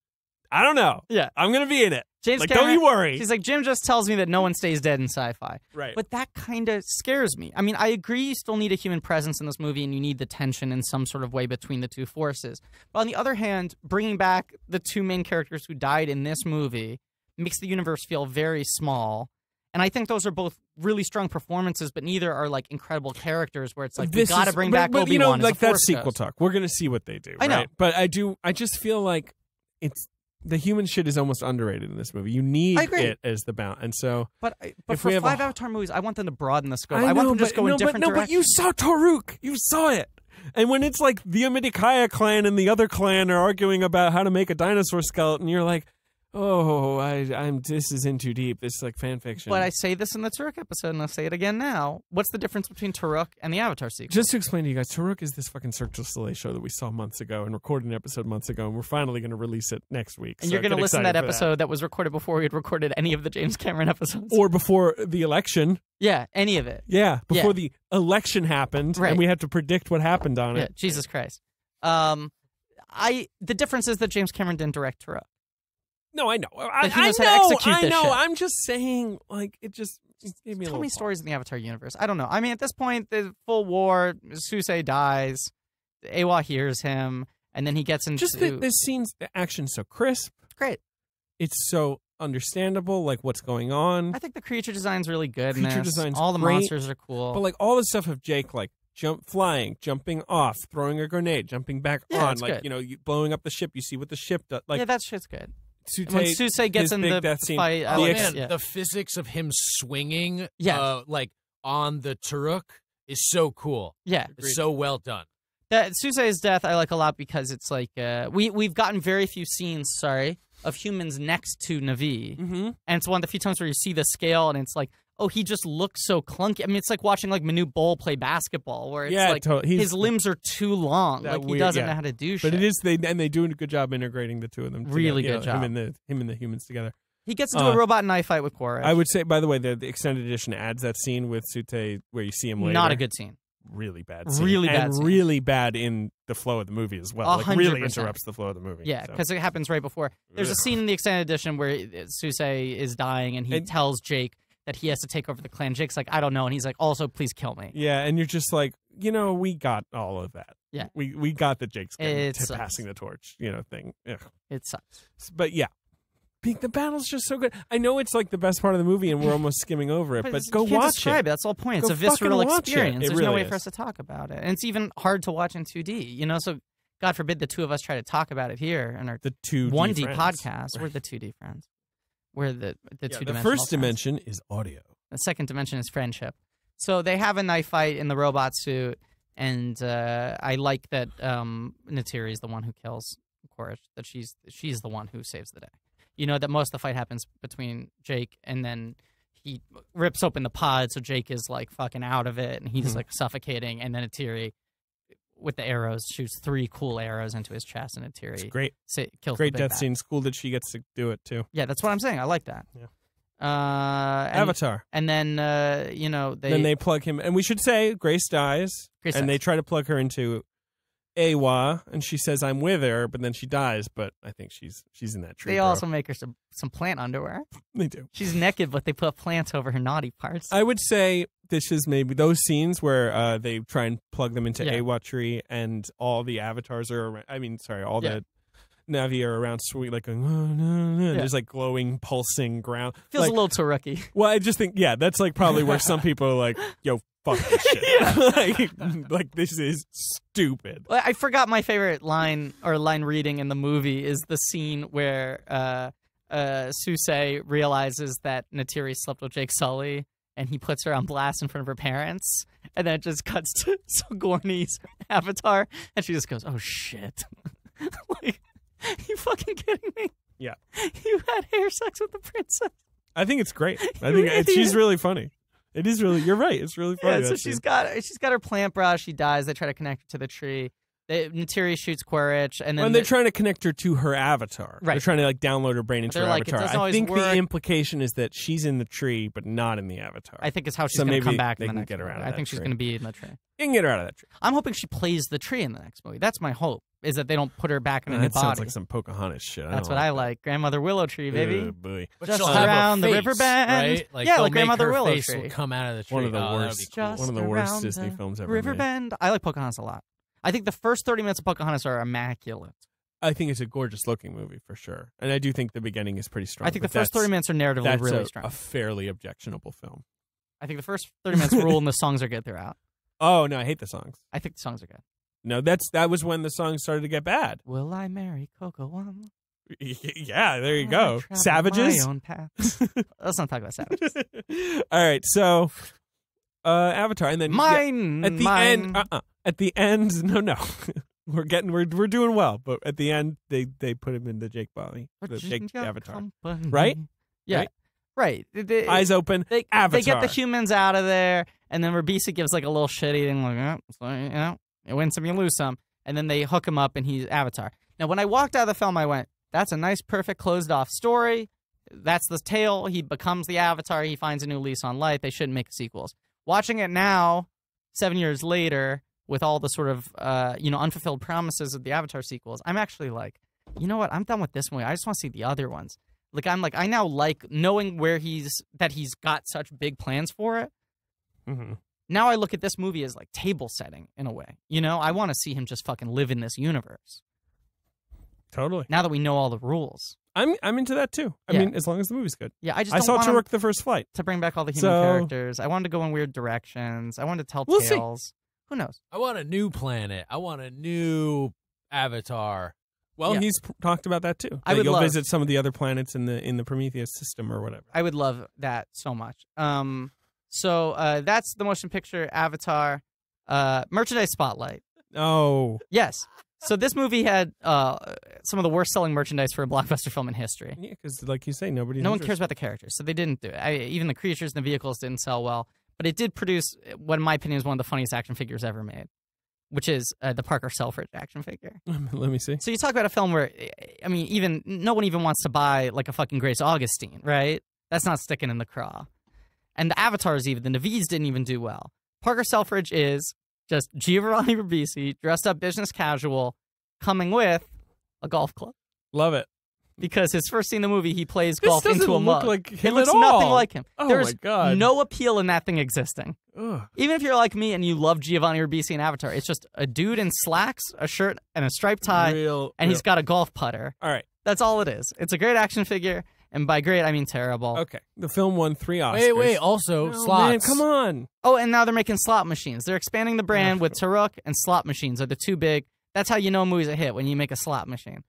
"I don't know. yeah. I'm going to be in it. James like, Cameron. don't you worry." She's like, Jim just tells me that no one stays dead in sci-fi. right. But that kind of scares me. I mean, I agree you still need a human presence in this movie and you need the tension in some sort of way between the two forces. But on the other hand, bringing back the two main characters who died in this movie makes the universe feel very small. And I think those are both really strong performances, but neither are like incredible characters where it's like This we got to is- bring but, back but, Obi you know, like that's sequel talk. We're going to see what they do. I know. right? But I do. I just feel like it's the human shit is almost underrated in this movie. You need it as the bound, and so But I- but for we have a- five Avatar movies, I want them to broaden the scope. I, I, want them to just go in different but, no, directions. but you saw Toruk. You saw it. And when it's like the Omaticaya clan and the other clan are arguing about how to make a dinosaur skeleton, you're like, oh, I, I'm. This is in too deep. This is like fan fiction. But I say this in the Toruk episode, and I'll say it again now. What's the difference between Toruk and the Avatar sequel? just to explain to you guys, Toruk is this fucking Cirque du Soleil show that we saw months ago and recorded an episode months ago, and we're finally going to release it next week. and So you're going to listen to that episode that. was recorded before we had recorded any of the James Cameron episodes. or before the election. yeah, any of it. Yeah, before Yeah. the election happened, Right. and we had to predict what happened on Yeah, it. Jesus Christ. Um, I the difference is that James Cameron didn't direct Toruk. No, I know. I, I knows how to know. I know. shit. I'm just saying, like, it just gave me a Tell me stories in the Avatar universe. I don't know. I mean, at this point, the full war, Tsu'tey dies, Eywa hears him, and then he gets into Just the, the scenes, the action's so crisp. great. It's so understandable, like what's going on. I think the creature design's really good. Creature design's all the great, monsters are cool. But like all the stuff of Jake, like jump, flying, jumping off, throwing a grenade, jumping back Yeah, on, like good. you know, you, blowing up the ship. You see what the ship does. Like yeah, that shit's good. Tsute- when Tsu'tey gets in the death scene. fight, The Oh, like ex- man, yeah. the physics of him swinging, Yeah. uh, like on the Toruk is so cool. yeah, It's so well done. that Tsu'tey's death I like a lot because it's like uh, we we've gotten very few scenes, sorry, of humans next to Na'vi, Mhm. and it's one of the few times where you see the scale, and it's like, oh, he just looks so clunky. I mean, it's like watching like Manute Bol play basketball, where it's Yeah, like to- his limbs are too long, like he doesn't yeah. know how to do shit. But it is they and they do a good job integrating the two of them. together, Really good know, job. Him and the him and the humans together. He gets into Uh, a robot knife fight with Korra. I would say, by the way, the, the extended edition adds that scene with Tsu'tey where you see him later. not a good scene. really bad, scene. Really bad and scene. really bad in the flow of the movie as well. A Like hundred really interrupts the flow of the movie. Yeah, so. because it happens right before. There's a scene in the extended edition where uh, Tsu'tey is dying, and he And- tells Jake that he has to take over the clan. Jake's like, I don't know, and he's like, also, please kill me. yeah, and you're just like, you know, we got all of that. Yeah. we we got the Jake's It to passing the torch, you know, thing. Ugh. It sucks. But yeah. The battle's just so good. I know it's like the best part of the movie, and we're almost skimming over it. But, it's- go watch describe it. it. That's the whole point. It's Go a visceral watch it. experience. It There's no really way for us to talk about it, and it's even hard to watch in 2D. You know, so God forbid the two of us try to talk about it here in our The two 1D friends. podcast. We're the 2D friends. We're the the Yeah, two the first dimension is audio. The second dimension is friendship. So they have a knife fight in the robot suit, and uh, I like that um, Neytiri is the one who kills Quaritch. That she's she's the one who saves the day. You know that most of the fight happens between Jake, and then he rips open the pod, so Jake is like fucking out of it, and he's Mhm. like suffocating, and then Neytiri. With the arrows, shoots three cool arrows into his chest, and It's Neytiri great, sa- kills great death bad. scene. It's cool that she gets to do it too. Yeah, that's what I'm saying. I like that. Yeah. Uh, and, Avatar. and then uh, you know they then they plug him, and we should say Grace dies, Grace and dies. they try to plug her into Eywa, and she says, "I'm with her," but then she dies. But I think she's she's in that tree. They bro. also make her some, some plant underwear. they do. She's naked, but they put plants over her naughty parts. I would say this is maybe those scenes where uh, they try and plug them into Yeah. Eywa tree, and all the avatars are. Around, I mean, sorry, all Yeah. the Na'vi are around, sweet like going, "Oh, no, no," Yeah. there's like glowing, pulsing ground. Feels like, a little too rookie. Well, I just think, yeah, that's like probably where some people are like, "Yo, fuck this shit," like, like this is stupid. I forgot my favorite line or line reading in the movie is the scene where uh, uh, Tsu'tey realizes that Neytiri slept with Jake Sully. And he puts her on blast in front of her parents, and then it just cuts to Sigourney's avatar, and she just goes, "Oh shit!" like, you fucking kidding me? Yeah. you had hair sex with the princess. I think it's great. I think Really? she's really funny. It is really. You're right. It's really funny. Yeah, so she's got she's got her plant brush. She dies. They try to connect her to the tree. They, Neytiri shoots Quaritch, and then when they're the- trying to connect her to her avatar. Right. They're trying to like download her brain into They're her like, avatar. I think work. the implication is that she's in the tree, but not in the avatar. I think is how she's So going to come back. they in the can next get her out I think she's going to be in the tree. you can get her out of that tree. I'm hoping she plays the tree in the next movie. That's my hope. Is that they don't put her back in a new that sounds like some Pocahontas shit. That's don't what I like. Grandmother Willow Tree, baby. Boy. But Just she'll have a around the face, riverbend. right? Like Yeah, they'll like make Grandmother her Willow face Tree. will come out of the tree. One of the Oh, that'd worst- be cool. Just one of the worst around Disney the films ever made. Riverbend. I like Pocahontas a lot. I think the first 30 minutes of Pocahontas are immaculate. I think it's a gorgeous looking movie for sure, and I do think the beginning is pretty strong. I think the but first 30 that's- minutes are narratively That's really a, strong. a fairly objectionable film. I think the first 30 minutes rule and the songs are good throughout. Oh no, I hate the songs. I think the songs are good. No, that's that was when the song started to get bad. Will I marry Kocoum? Yeah, there you go. Savages. My own path. Let's not talk about savages. All right, so uh Avatar, and then yeah, Mine. at the mine. end, uh-uh. at the end, no, no, we're getting we're we're doing well, but at the end, they they put him in the Jake Bobby, the Jake Avatar, Company. Right? Yeah. Right? Right. They- eyes open. they, Avatar. they get the humans out of there, and then Ribisi gives like a little shit eating, like, oh, you know, you win some, you lose some. And then they hook him up, and he's Avatar. Now, when I walked out of the film, I went, that's a nice, perfect, closed off story. That's the tale. He becomes the Avatar. He finds a new lease on life. They shouldn't make sequels. Watching it now, seven years later, with all the sort of, uh, you know, unfulfilled promises of the Avatar sequels, I'm actually like, you know what? I'm done with this movie. I just want to see the other ones. Like I'm like I now like knowing where he's that he's got such big plans for it. Mhm. Now I look at this movie as like table setting in a way. You know, I want to see him just fucking live in this universe. Totally, Now that we know all the rules. I'm I'm into that too. I Yeah. mean, as long as the movie's good. Yeah, I just I don't saw want Toruk the first flight. to bring back all the human So- characters. I wanted to go in weird directions. I wanted to tell We'll see. tales. Who knows? I want a new planet. I want a new avatar. Well, Yeah. he's p- talked about that too. I that would you'll love- visit some of the other planets in the in the Prometheus system or whatever. I would love that so much. Um, so uh, that's the motion picture Avatar uh, merchandise spotlight. Oh, Yes. So this movie had uh, some of the worst selling merchandise for a blockbuster film in history. yeah, because like you say, nobody. no one cares about the characters, so they didn't do it. I, even the creatures and the vehicles didn't sell well, but it did produce what, in my opinion, is one of the funniest action figures ever made, which is uh, the Parker Selfridge action figure. Let me see. So you talk about a film where, I mean, even no one even wants to buy like a fucking Grace Augustine, right? That's not sticking in the craw. And the Avatars, even the Navids, didn't even do well. Parker Selfridge is just Giovanni Ribisi dressed up business casual, coming with a golf club Love it. because his first scene in the movie he plays This golf into a look mug. like it looks nothing like him. Oh There's my God. no appeal in that thing existing. Ugh. Even if you're like me and you love Giovanni Ribisi and Avatar, it's just a dude in slacks, a shirt, and a striped tie, real, and real- he's got a golf putter. all right. That's all it is. It's a great action figure, and by great I mean terrible. Okay, the film won three Oscars. Wait, wait. Also, No, slots. man, come on. Oh, and now they're making slot machines. They're expanding the brand with Toruk and slot machines are the two big. That's how you know a movie's a hit when you make a slot machine.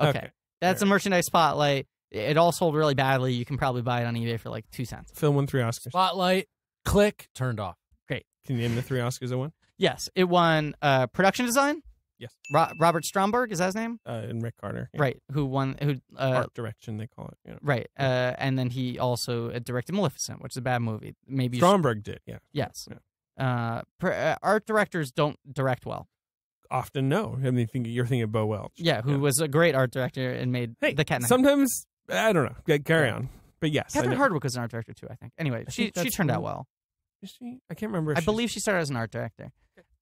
Okay, Okay. that's a merchandise spotlight. It all sold really badly. You can probably buy it on eBay for like two cents. Film won three Oscars. Spotlight. Click. Turned off. Great. Can you name the three Oscars it won? Yes, it won uh, production design. Yes. Ro- Robert Stromberg is that his name? Uh, and Rick Carter. yeah. Right. Who won? Who? Uh, Art direction, they call it. Yeah. right. Uh, and then he also uh, directed Maleficent, which is a bad movie. Maybe you should- Stromberg did. Yeah. yes. Uh, pr- uh, art directors don't direct well. Often no. I mean, think, you're thinking of Bo Welch. Yeah, who was a great art director and made Hey, The Cat sometimes I don't know. Yeah, Carry Yeah. on. But yes, I Catherine know. Hardwicke was an art director too, I think. Anyway, I she think she turned out well. Is she? I can't remember. if I she's- believe she started as an art director.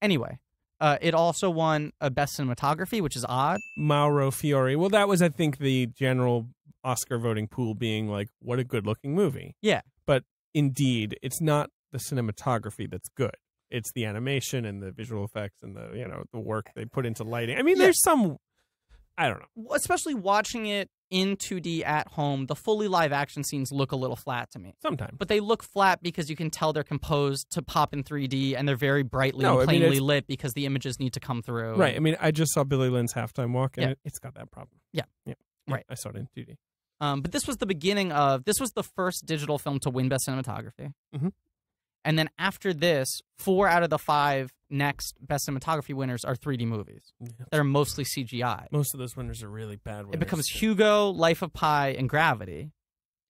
Anyway, uh, it also won a best cinematography, which is odd. Mauro Fiore. Well, that was, I think, the general Oscar voting pool being like, what a good looking movie. Yeah. But indeed, it's not the cinematography that's good. It's the animation and the visual effects and the you know the work they put into lighting. I mean, Yeah. there's some. I don't know. Especially watching it in 2D at home, the fully live action scenes look a little flat to me. Sometimes, But they look flat because you can tell they're composed to pop in 3D and they're very brightly No, and I mean, plainly lit because the images need to come through. right? I mean, I just saw Billy Lynn's halftime walk, and Yeah. it, it's got that problem. Yeah. yeah, Right. I saw it in 2D. Um, but this was the beginning of this was the first digital film to win best cinematography. Mhm. And then after this, four out of the five next best cinematography winners are 3D movies. They're mostly CGI. Most of those winners are really bad. Winners. It becomes Hugo, Life of Pi, and Gravity.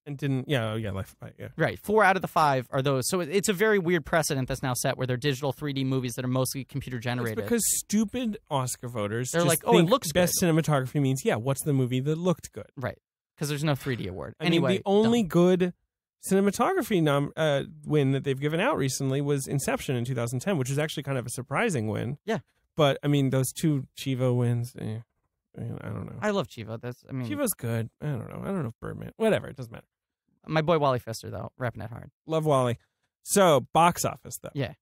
and didn't. Yeah, oh, yeah, Life of Pi. Yeah, Right. Four out of the five are those. So it's a very weird precedent that's now set where they're digital 3D movies that are mostly computer it's generated. because stupid Oscar voters They're like, "Oh, it looks best cinematography means yeah. What's the movie that looked good? right. Because there's no 3D award. I anyway, mean, the only dumb. good cinematography nom- uh, win that they've given out recently was Inception in 2010, which is actually kind of a surprising win. Yeah. But I mean, those two Chivo wins, eh, I, mean, I don't know. I love Chivo. That's I mean, Chivo's good. I don't know. I don't know if Birdman. Whatever. It doesn't matter. my boy Wally Pfister though, repping it hard. Love Wally. So box office though. Yeah.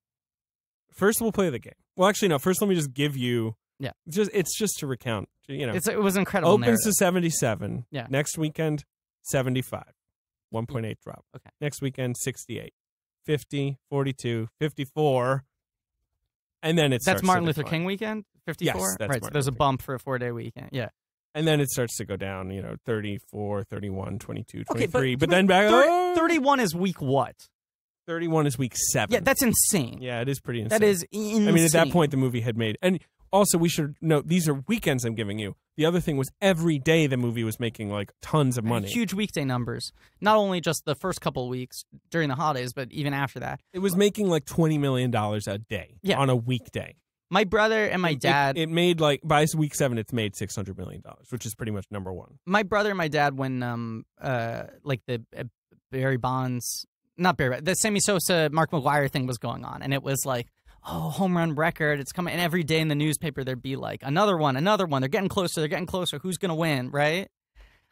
First, we'll play the game. Well, actually, no. First, let me just give you. Yeah. Just it's just to recount. You know, It's it was incredible. opens narrative. to 77. Yeah. Next weekend, 75. 1.8 drop. Okay. Next weekend, 68. 50, 42, 54. And then it That's Martin Luther. King weekend. 54. that's right. So there's a Luther bump for a four day weekend. Yeah. And then it starts to go down, you know, 34, 31, 22, Okay, 23. but, but, then back thir- oh, 31 is week what? 31 is week 7. Yeah, that's insane. Yeah, it is pretty insane. That is insane. I mean, at that point, the movie had made. And also, we should note these are weekends I'm giving you. The other thing was every day the movie was making like tons of money. Huge weekday numbers. Not only just the first couple of weeks during the holidays, but even after that. It was making like $20 million a day Yeah. on a weekday. My brother and my It- dad. It, made like, by week seven, it's made $600 million, which is pretty much number one. my brother and my dad when um uh like the uh, Barry Bonds not Barry the Sammy Sosa Mark McGwire thing was going on and it was like oh home run record it's coming and every day in the newspaper there'd be like another one another one they're getting closer they're getting closer who's gonna win right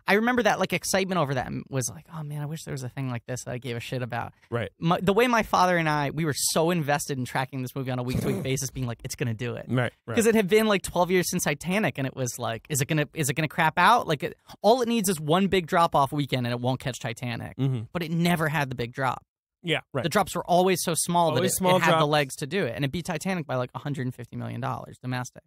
I remember that like excitement over that was like oh man I wish there was a thing like this that I gave a shit about Right. my, the way my father and I we were so invested in tracking this movie on a week to week basis being like it's gonna do it Right. Right. because it had been like 12 years since Titanic, and it was like, is it gonna is it gonna crap out? Like, it, all it needs is one big drop off weekend, and it won't catch Titanic. Mhm. But it never had the big drop. Yeah. Right. The drops were always so small that it, small it had the legs to do it, and it beat Titanic by like 150 million dollars domestic.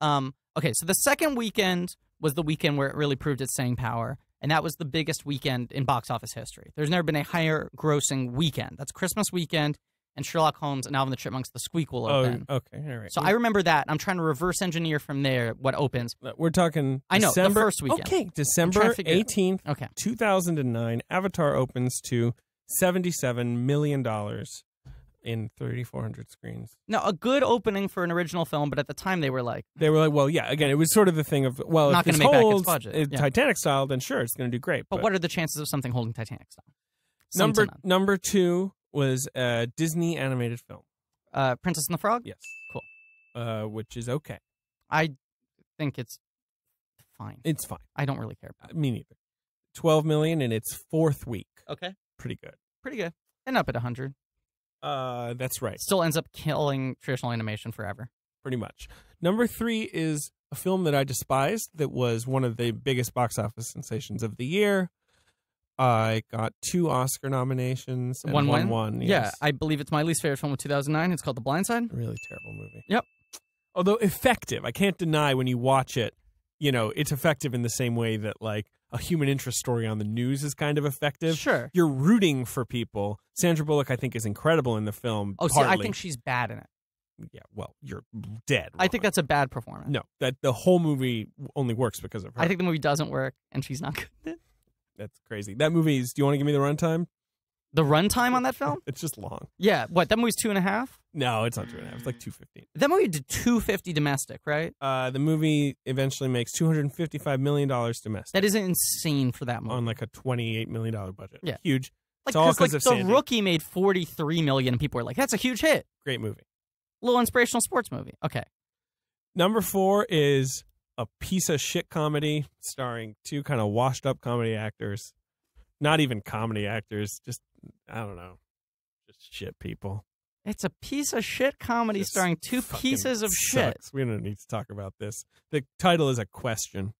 Um, okay, so the second weekend was the weekend where it really proved its staying power, and that was the biggest weekend in box office history. There's never been a higher grossing weekend. That's Christmas weekend, and Sherlock Holmes and Alvin the Chipmunks: The Squeakquel oh, open. okay. All right. So I remember that. I'm trying to reverse engineer from there what opens. We're talking. I know, the December, first weekend. Okay, December figure it out. eighteenth, Okay. two thousand and nine. Avatar opens to seventy-seven million dollars in thirty-four hundred screens. Now, a good opening for an original film, but at the time they were like, They were like, well, yeah. Again, it was sort of the thing of, well, Not if this gonna make back its holds budget, yeah. Titanic style, then sure, it's going to do great. but what are the chances of something holding Titanic style? Some number number two was a Disney animated film. Uh, Princess and the Frog? Yes, Cool. Uh, which is okay. I think it's fine. It's fine. I don't really care about Me neither. Twelve million in its fourth week. Okay. Pretty good. Pretty good. And up at 100. Uh, that's right. Still ends up killing traditional animation forever. pretty much. Number three is a film that I despised that was one of the biggest box office sensations of the year. I got two Oscar nominations and One won one. Yeah, yes. I believe it's my least favorite film of 2009. It's called The Blind Side. really terrible movie. Yep. Although effective, I can't deny when you watch it, you know, it's effective in the same way that like a human interest story on the news is kind of effective. Sure. You're rooting for people. Sandra Bullock, I think, is incredible in the film. Oh, see, I think she's bad in it. yeah. Well, you're dead. I think that's a bad performance. no. That the whole movie only works because of her. I think the movie doesn't work, and she's not good. That's crazy. That movie is. Do you want to give me the runtime? The runtime on that film? It's just long. Yeah. What? That movie's two and a half. No, it's not two and a half. It's like two fifteen. That movie did two fifty domestic, right? Uh, the movie eventually makes two hundred and fifty-five million dollars domestic That is insane for that movie. on like a twenty-eight million dollar budget. Yeah. huge. like, it's all 'cause, like 'cause of the Sandy. rookie made forty three million, and people were like, "That's a huge hit." Great movie. Little inspirational sports movie. Okay. Number four is a piece of shit comedy starring two kind of washed-up comedy actors. Not even comedy actors. Just I don't know. Just shit people. It's a piece of shit comedy Just starring two pieces of shit. We don't need to talk about this. The title is a question.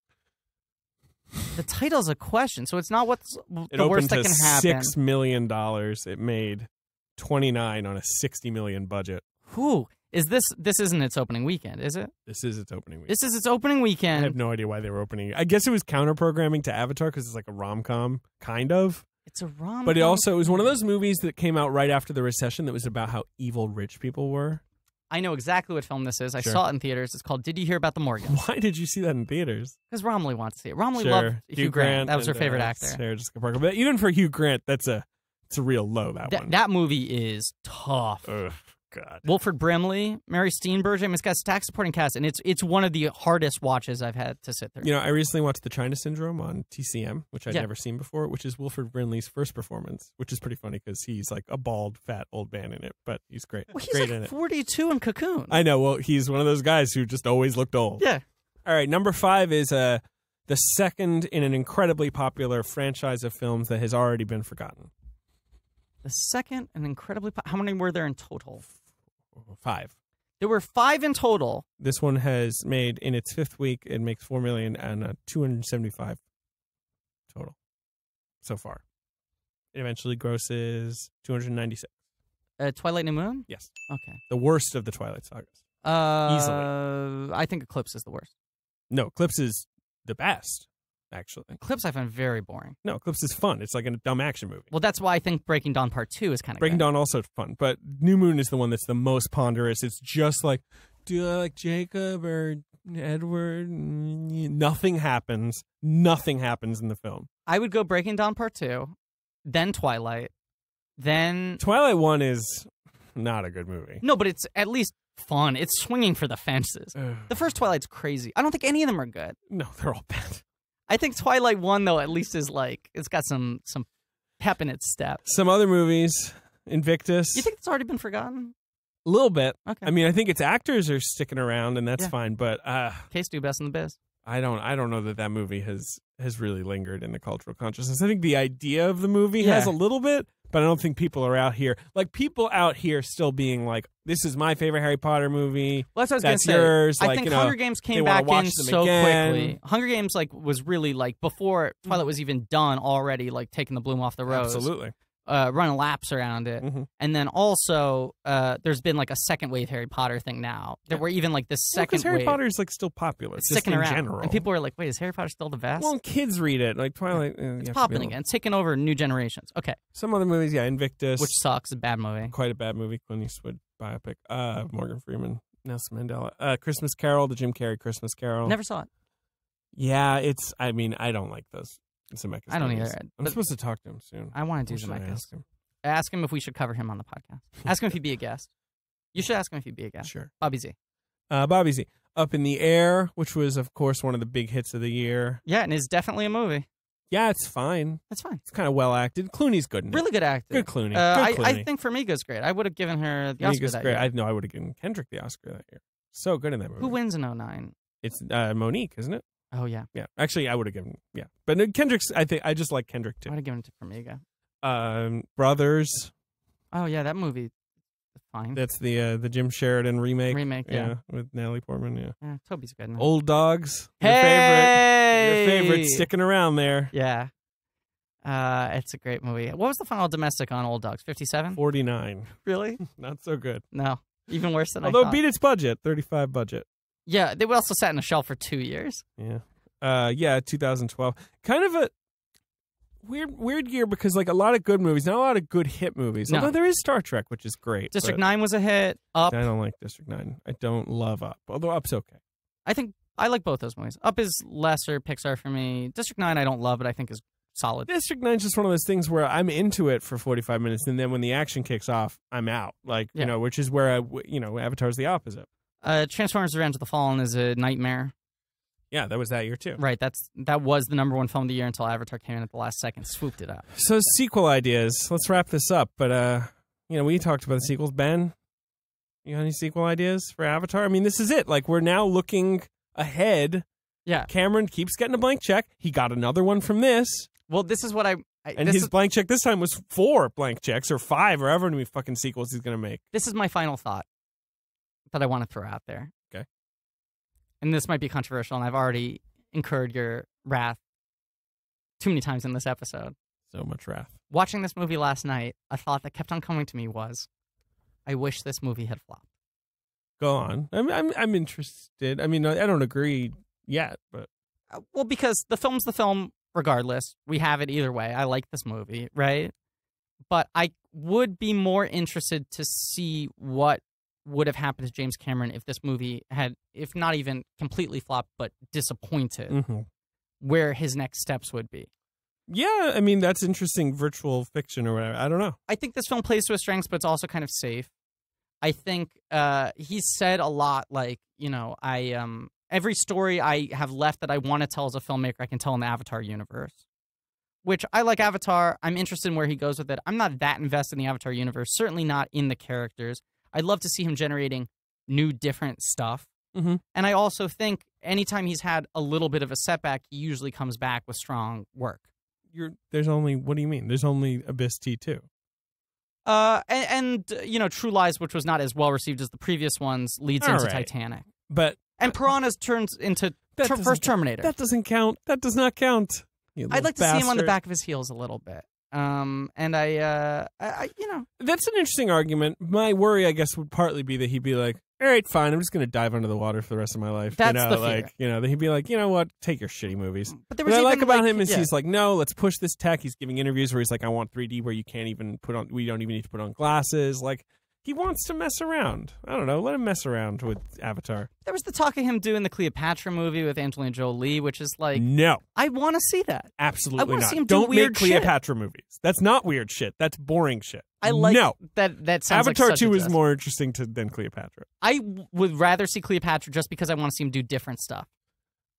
The title's a question, so it's not what's It the worst that can happen. six million dollars. It made twenty-nine on a sixty million budget. Whew. Is this this isn't its opening weekend, is it? This is its opening week. This is its opening weekend. I have no idea why they were opening. I guess it was counter programming to Avatar because it's like a rom com, kind of. It's a rom. But it also it was one of those movies that came out right after the recession that was about how evil rich people were. I know exactly what film this is. I Sure. saw it in theaters. It's called Did You Hear About the Morgan? Why did you see that in theaters? Because Romilly wants to see it. Romilly sure. loved Hugh, Grant. That was her favorite uh, actor. Sarah Jessica Parker. But even for Hugh Grant, that's a it's a real low. That, That, one. that movie is tough. Ugh, God. Wilford Brimley, Mary Steenburgen. I mean, it's got a stacked supporting cast, and it's it's one of the hardest watches I've had to sit through. You know, I recently watched The China Syndrome on TCM, which I'd Yeah. never seen before, which is Wilford Brimley's first performance, which is pretty funny because he's like a bald, fat old man in it, but he's great. well, he's great like in it. 42 in Cocoon. I know. Well, he's one of those guys who just always looked old. yeah. All right, number five is uh, the second in an incredibly popular franchise of films that has already been forgotten. The second and incredibly. How many were there in total? Five. There were five in total. This one has made in its fifth week. It makes four million and uh, two hundred seventy-five total so far. It eventually grosses two hundred ninety-six. Uh, Twilight New Moon. Yes, Okay. the worst of the Twilight sagas. Uh, I think Eclipse is the worst. No, Eclipse is the best. Actually, Eclipse I find very boring. no, Eclipse is fun. It's like a dumb action movie. Well, that's why I think Breaking Dawn Part Two is kind of Breaking good. Dawn also fun, but New Moon is the one that's the most ponderous. It's just like, do I like Jacob or Edward? Nothing happens. Nothing happens in the film. I would go Breaking Dawn Part Two, then Twilight, then Twilight One is not a good movie. no, but it's at least fun. It's swinging for the fences. The first Twilight's crazy. I don't think any of them are good. no, they're all bad. I think Twilight One though at least is like it's got some some pep in its step. Some other movies, Invictus, You think it's already been forgotten? a little bit. Okay. I mean, I think its actors are sticking around, and that's Yeah. fine. But uh, Case do best in the biz. I don't, I don't know that that movie has has really lingered in the cultural consciousness. I think the idea of the movie has a little bit, but I don't think people are out here like people out here still being like, "This is my favorite Harry Potter movie." Well, that's what I was That's gonna say. yours, I like, think you know, Hunger Games came back in so again. quickly. Hunger Games like was really like before Twilight was even done already, like taking the bloom off the rose. Absolutely. Uh, running laps around it. Mhm. And then also, uh, there's been like a second wave Harry Potter thing now. That Yeah. we're even like the Well, second 'cause Harry Potter is like still popular, it's just in around, general. and people are like, "Wait, is Harry Potter still the best?" well, kids read it like Twilight. uh, you it's popping again. It's taking over new generations. Okay, Some other movies, yeah, Invictus, which sucks. A bad movie. quite a bad movie. Clint Eastwood biopic. Uh, Morgan Freeman, Nelson Mandela. Uh, Christmas Carol, the Jim Carrey Christmas Carol. Never saw it. Yeah, it's. I mean, I don't like those Zemeckis. I don't movies. either, I'm supposed to talk to him soon. I want to do I Zemeckis. ask him? Ask him if we should cover him on the podcast. Ask him if he'd be a guest. You should ask him if he'd be a guest. Sure. Bobby Z. Uh, Bobby Z. Up in the Air, which was, of course, one of the big hits of the year. Yeah, and it's definitely a movie. Yeah, it's fine. That's fine. It's kind of well acted. Clooney's good in it. Really good acting. Good Clooney. Uh, I, good I Clooney. think Farmiga's great. I would have given her the Oscar that great. year. I know I would have given Kendrick the Oscar that year. So good in that movie. Who wins in 09? It's uh, Mo'Nique, isn't it? Oh yeah, Yeah. Actually, I would have given. Yeah, but no, Kendrick's. I think I just like Kendrick too. I would have given it to Farmiga. Um, Brothers. Oh yeah, that movie. Fine. That's the uh, the Jim Sheridan remake. Remake, yeah. with Natalie Portman. Yeah. Yeah, Tobey's good. it. Old Dogs. Your hey! favorite. Your favorite sticking around there. Yeah. Uh, it's a great movie. What was the final domestic on Old Dogs? Fifty-seven. Forty nine. Really? Not so good. No, even worse than Although I thought. beat its budget, thirty five budget. Yeah, they also sat in a shelf for two years. Yeah. Uh yeah, 2012. Kind of a weird weird year because like a lot of good movies, not a lot of good hit movies. No. Although there is Star Trek, which is great. District Nine was a hit. Up. I don't like District 9. I don't love Up. Although Up's okay. I think I like both those movies. Up is lesser Pixar for me. District Nine I don't love, but I think is solid. District 9 is just one of those things where I'm into it for 45 minutes and then when the action kicks off, I'm out. Like, Yeah. you know, which is where I you know, Avatar's the opposite. Uh, Transformers: Revenge of the Fallen is a nightmare. Yeah, that was that year too. Right. That's that was the number one film of the year until Avatar came in at the last second, swooped it up. So sequel ideas. Let's wrap this up. But uh, you know, we talked about the sequels. Ben, you got any sequel ideas for Avatar? I mean, this is it. Like we're now looking ahead. Yeah. Cameron keeps getting a blank check. He got another one from this, Well, this is what I. I and his is, blank check this time was four blank checks or five or however many fucking sequels he's gonna make. this is my final thought that I want to throw out there. Okay. And this might be controversial, and I've already incurred your wrath too many times in this episode. So much wrath. Watching this movie last night, a thought that kept on coming to me was, I wish this movie had flopped. Go on. I'm I'm I'm interested. I mean, I I don't agree yet, but Uh, Well, because the film's the film, regardless. We have it either way. I like this movie, right? But I would be more interested to see what would have happened to James Cameron if this movie had, if not even completely flopped, but disappointed, hmm where his next steps would be. Yeah, I mean that's interesting virtual fiction or whatever. I don't know. I think this film plays to his strengths, but it's also kind of safe. I think uh, he's said a lot, like you know, I um, every story I have left that I want to tell as a filmmaker, I can tell in the Avatar universe. Which I like Avatar. I'm interested in where he goes with it. I'm not that invested in the Avatar universe. Certainly not in the characters. I'd love to see him generating new, different stuff. Mhm. And I also think anytime he's had a little bit of a setback, he usually comes back with strong work. You're there's only what do you mean? There's only Abyss T two. Uh, and, and uh, you know, True Lies, which was not as well received as the previous ones, leads All into right. Titanic, But and Piranhas turns into ter- first. Terminator. that doesn't count. That does not count. I'd like to see him on the back of his heels a little bit. Um, and I, uh, I, I you know, That's an interesting argument. My worry, I guess, would partly be that he'd be like, "All right, fine, I'm just going to dive under the water for the rest of my life." That's you know, the fear. like you know, that he'd be like, "You know what? Take your shitty movies." but there What was I like about like, him is yeah. he's like, "No, let's push this tech." He's giving interviews where he's like, "I want 3D where you can't even put on, we don't even need to put on glasses." Like he wants to mess around. I don't know. Let him mess around with Avatar. there was the talk of him doing the Cleopatra movie with Angelina Jolie, which is like, no, I want to see that. absolutely wanna not. see him do don't weird make shit. Cleopatra movies. That's not weird shit. That's boring shit. I like no. that. That sounds Avatar like two is more interesting to than Cleopatra. I would rather see Cleopatra just because I want to see him do different stuff.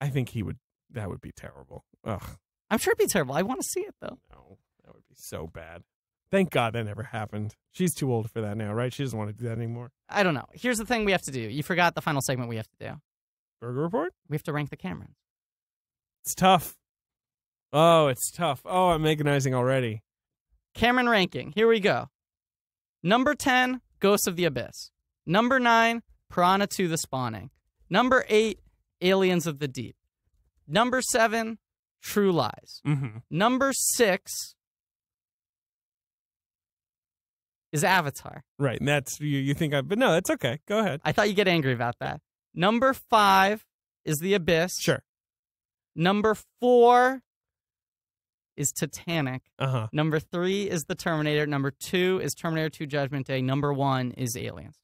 I think he would. That would be terrible. Ugh. I'm sure it'd be terrible. I want to see it though. No, that would be so bad. Thank God that never happened. She's too old for that now, right? She doesn't want to do that anymore. I don't know. Here's the thing we have to do. You forgot the final segment we have to do. Burger Report? We have to rank the Camerons. It's tough. Oh, it's tough. Oh, I'm agonizing already. Cameron ranking. Here we go. Number 10, Ghosts of the Abyss. Number 9, Piranha 2 The Spawning. Number 8, Aliens of the Deep. Number 7, True Lies. Mm-hmm. Number 6 is Avatar. Right, and that's you. You think I? But no, that's okay. Go ahead. I thought you'd get angry about that. Number 5 is The Abyss. Sure. Number 4 is Titanic. Uh huh. Number three is The Terminator. Number two is Terminator 2 Judgment Day. Number one is Aliens.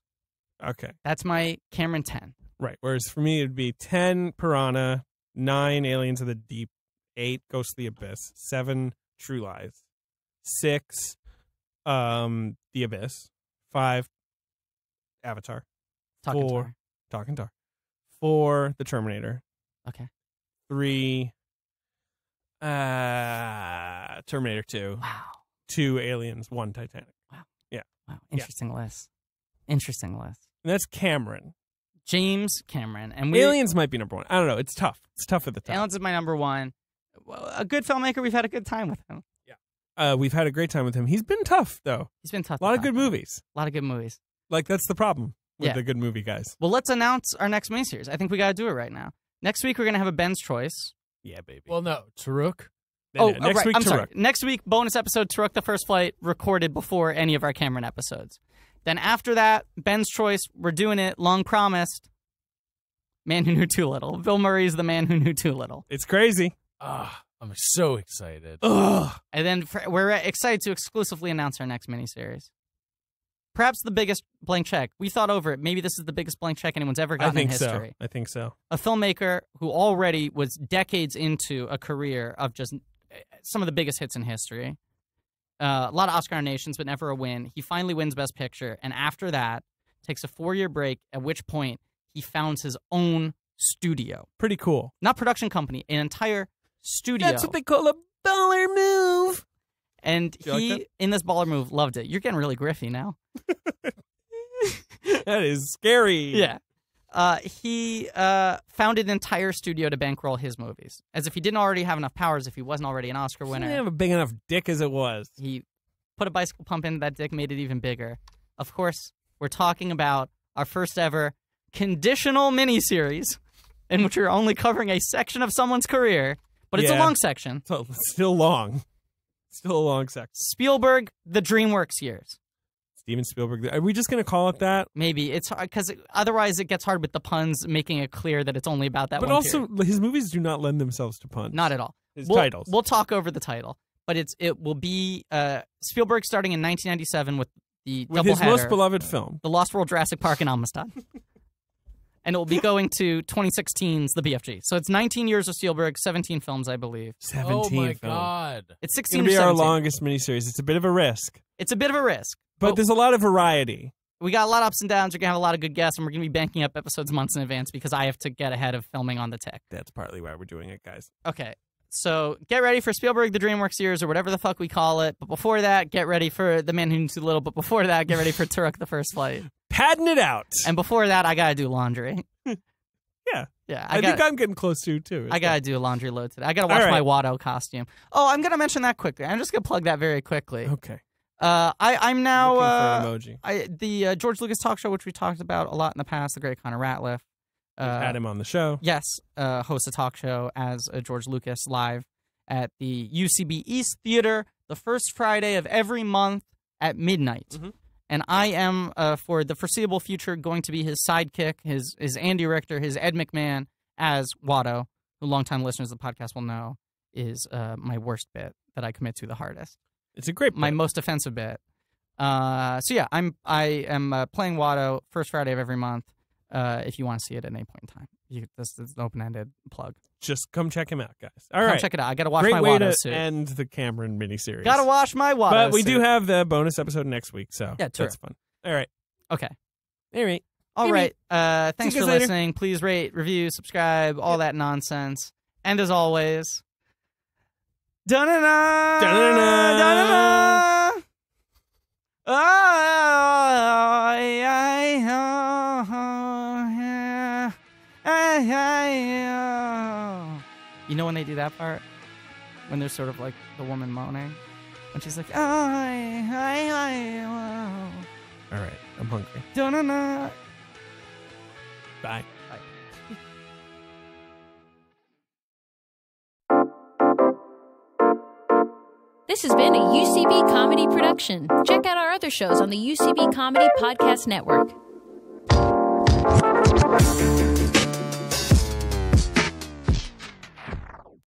Okay. That's my Cameron 10. Right. Whereas for me, it'd be ten Piranha, nine Aliens of the Deep, eight Ghost of the Abyss, seven True Lies, six um The Abyss, five Avatar, Talking Four. Tar. Talking Tar, four The Terminator, Okay. three uh Terminator 2, Wow. two Aliens, one Titanic. Wow. Yeah. Wow. Interesting list. Interesting list. And that's Cameron. James Cameron. And we Aliens might be number one. I don't know. It's tough. It's tough at the top. Aliens is my number one. Well, A good filmmaker. We've had a good time with him. Uh, we've had a great time with him. He's been tough though. He's been tough. A lot to of good talk movies. A lot of good movies. Like that's the problem with Yeah. the good movie guys. Well, let's announce our next miniseries. I think we got to do it right now. Next week, we're going to have a Ben's Choice. Yeah, baby. Well, no, Toruk. No, oh, no, next right. week I'm sorry. Next week, bonus episode Toruk the First Flight recorded before any of our Cameron episodes. Then after that, Ben's Choice, we're doing it, long promised. Man Who Knew Too Little. Bill Murray's The Man Who Knew Too Little. It's crazy. Ah, I'm so excited. Ugh. And then for, we're excited to exclusively announce our next miniseries. Perhaps the biggest blank check. We thought over it. Maybe this is the biggest blank check anyone's ever I gotten in think so. history. I think so. a filmmaker who already was decades into a career of just eh, some of the biggest hits in history. Uh, a lot of Oscar nominations, but never a win. He finally wins Best Picture, and after that, takes a four-year break. At which point, he founds his own studio, Pretty cool. not production company, an entire studio. That's what they call a baller move. and like he, that? in this baller move, loved it. You're getting really griffy now. That is scary. Yeah. Uh, he uh, founded an entire studio to bankroll his movies, as if he didn't already have enough powers. If he wasn't already an Oscar winner. He didn't have a big enough dick as it was. he put a bicycle pump in that dick, made it even bigger. Of course, we're talking about our first ever conditional miniseries, in which we're only covering a section of someone's career, but it's a long section. So still long. Still a long section. Spielberg, the DreamWorks years. Steven Spielberg. Are we just gonna call it that? Maybe it's because otherwise it gets hard with the puns, making it clear that it's only about that but also, period. his movies do not lend themselves to puns. not at all. his we'll, titles. We'll talk over the title, but it's it will be uh, Spielberg starting in 1997 with the With his doubleheader, most beloved film. The Lost World Jurassic Park in Amistad. and it will be going to 2016's The BFG. So it's 19 years of Spielberg, 17 films, I believe. 17 oh my films. god. It's It's 16 going to or be our 17. longest miniseries. It's a bit of a risk, It's a bit of a risk. but there's a lot of variety. we got a lot of ups and downs. We're gonna have a lot of good guests, and we're gonna be banking up episodes months in advance because I have to get ahead of filming on the tech. That's partly why we're doing it, guys. Okay, so get ready for Spielberg, the DreamWorks years, or whatever the fuck we call it. But before that, get ready for The Man Who Knew Too Little. But before that, get ready for Toruk: The First Flight. Padding it out. And before that, I gotta do laundry. Yeah. yeah. I, I, think. I'm getting close to too. I gotta do a laundry load today. I gotta All wash my right. Watto costume. Oh, I'm gonna mention that quickly. I'm just gonna plug that very quickly. Okay. Uh, I I'm now uh, emoji. I the uh, George Lucas talk show, which we talked about a lot in the past, the great Connor Ratliff. Uh, had him on the show. yes, uh, hosts a talk show as uh, George Lucas live at the UCB East Theater the first Friday of every month at midnight. Mhm. And I am, uh, for the foreseeable future, going to be his sidekick, his his Andy Richter, his Ed McMahon as Watto, who longtime listeners of the podcast will know is uh, my worst bit that I commit to the hardest It's a great my most offensive bit. Uh, so yeah, I'm I am uh, playing Watto first Friday of every month. Uh, if you want to see it at any point in time, you, this is an open-ended plug. Just come check him out, guys. All Come right. check it out. I gotta wash Great my Watto suit. end the Cameron miniseries. Gotta wash my Watto. But we suit. do have the bonus episode next week, so Yeah, true. that's fun. All right. Okay. All right. All Maybe. right. Uh, thanks for later. listening. Please rate, review, subscribe, all that nonsense. And as always, da-na-na, Da-na-na. da-na-na. Oh, yeah, You know when they do that part? When there's sort of like the woman moaning? When she's like, oh, I, I, I, All right. I'm hungry. da-na-na. Bye. This has been a UCB comedy production. Check out our other shows on the UCB Comedy Podcast Network.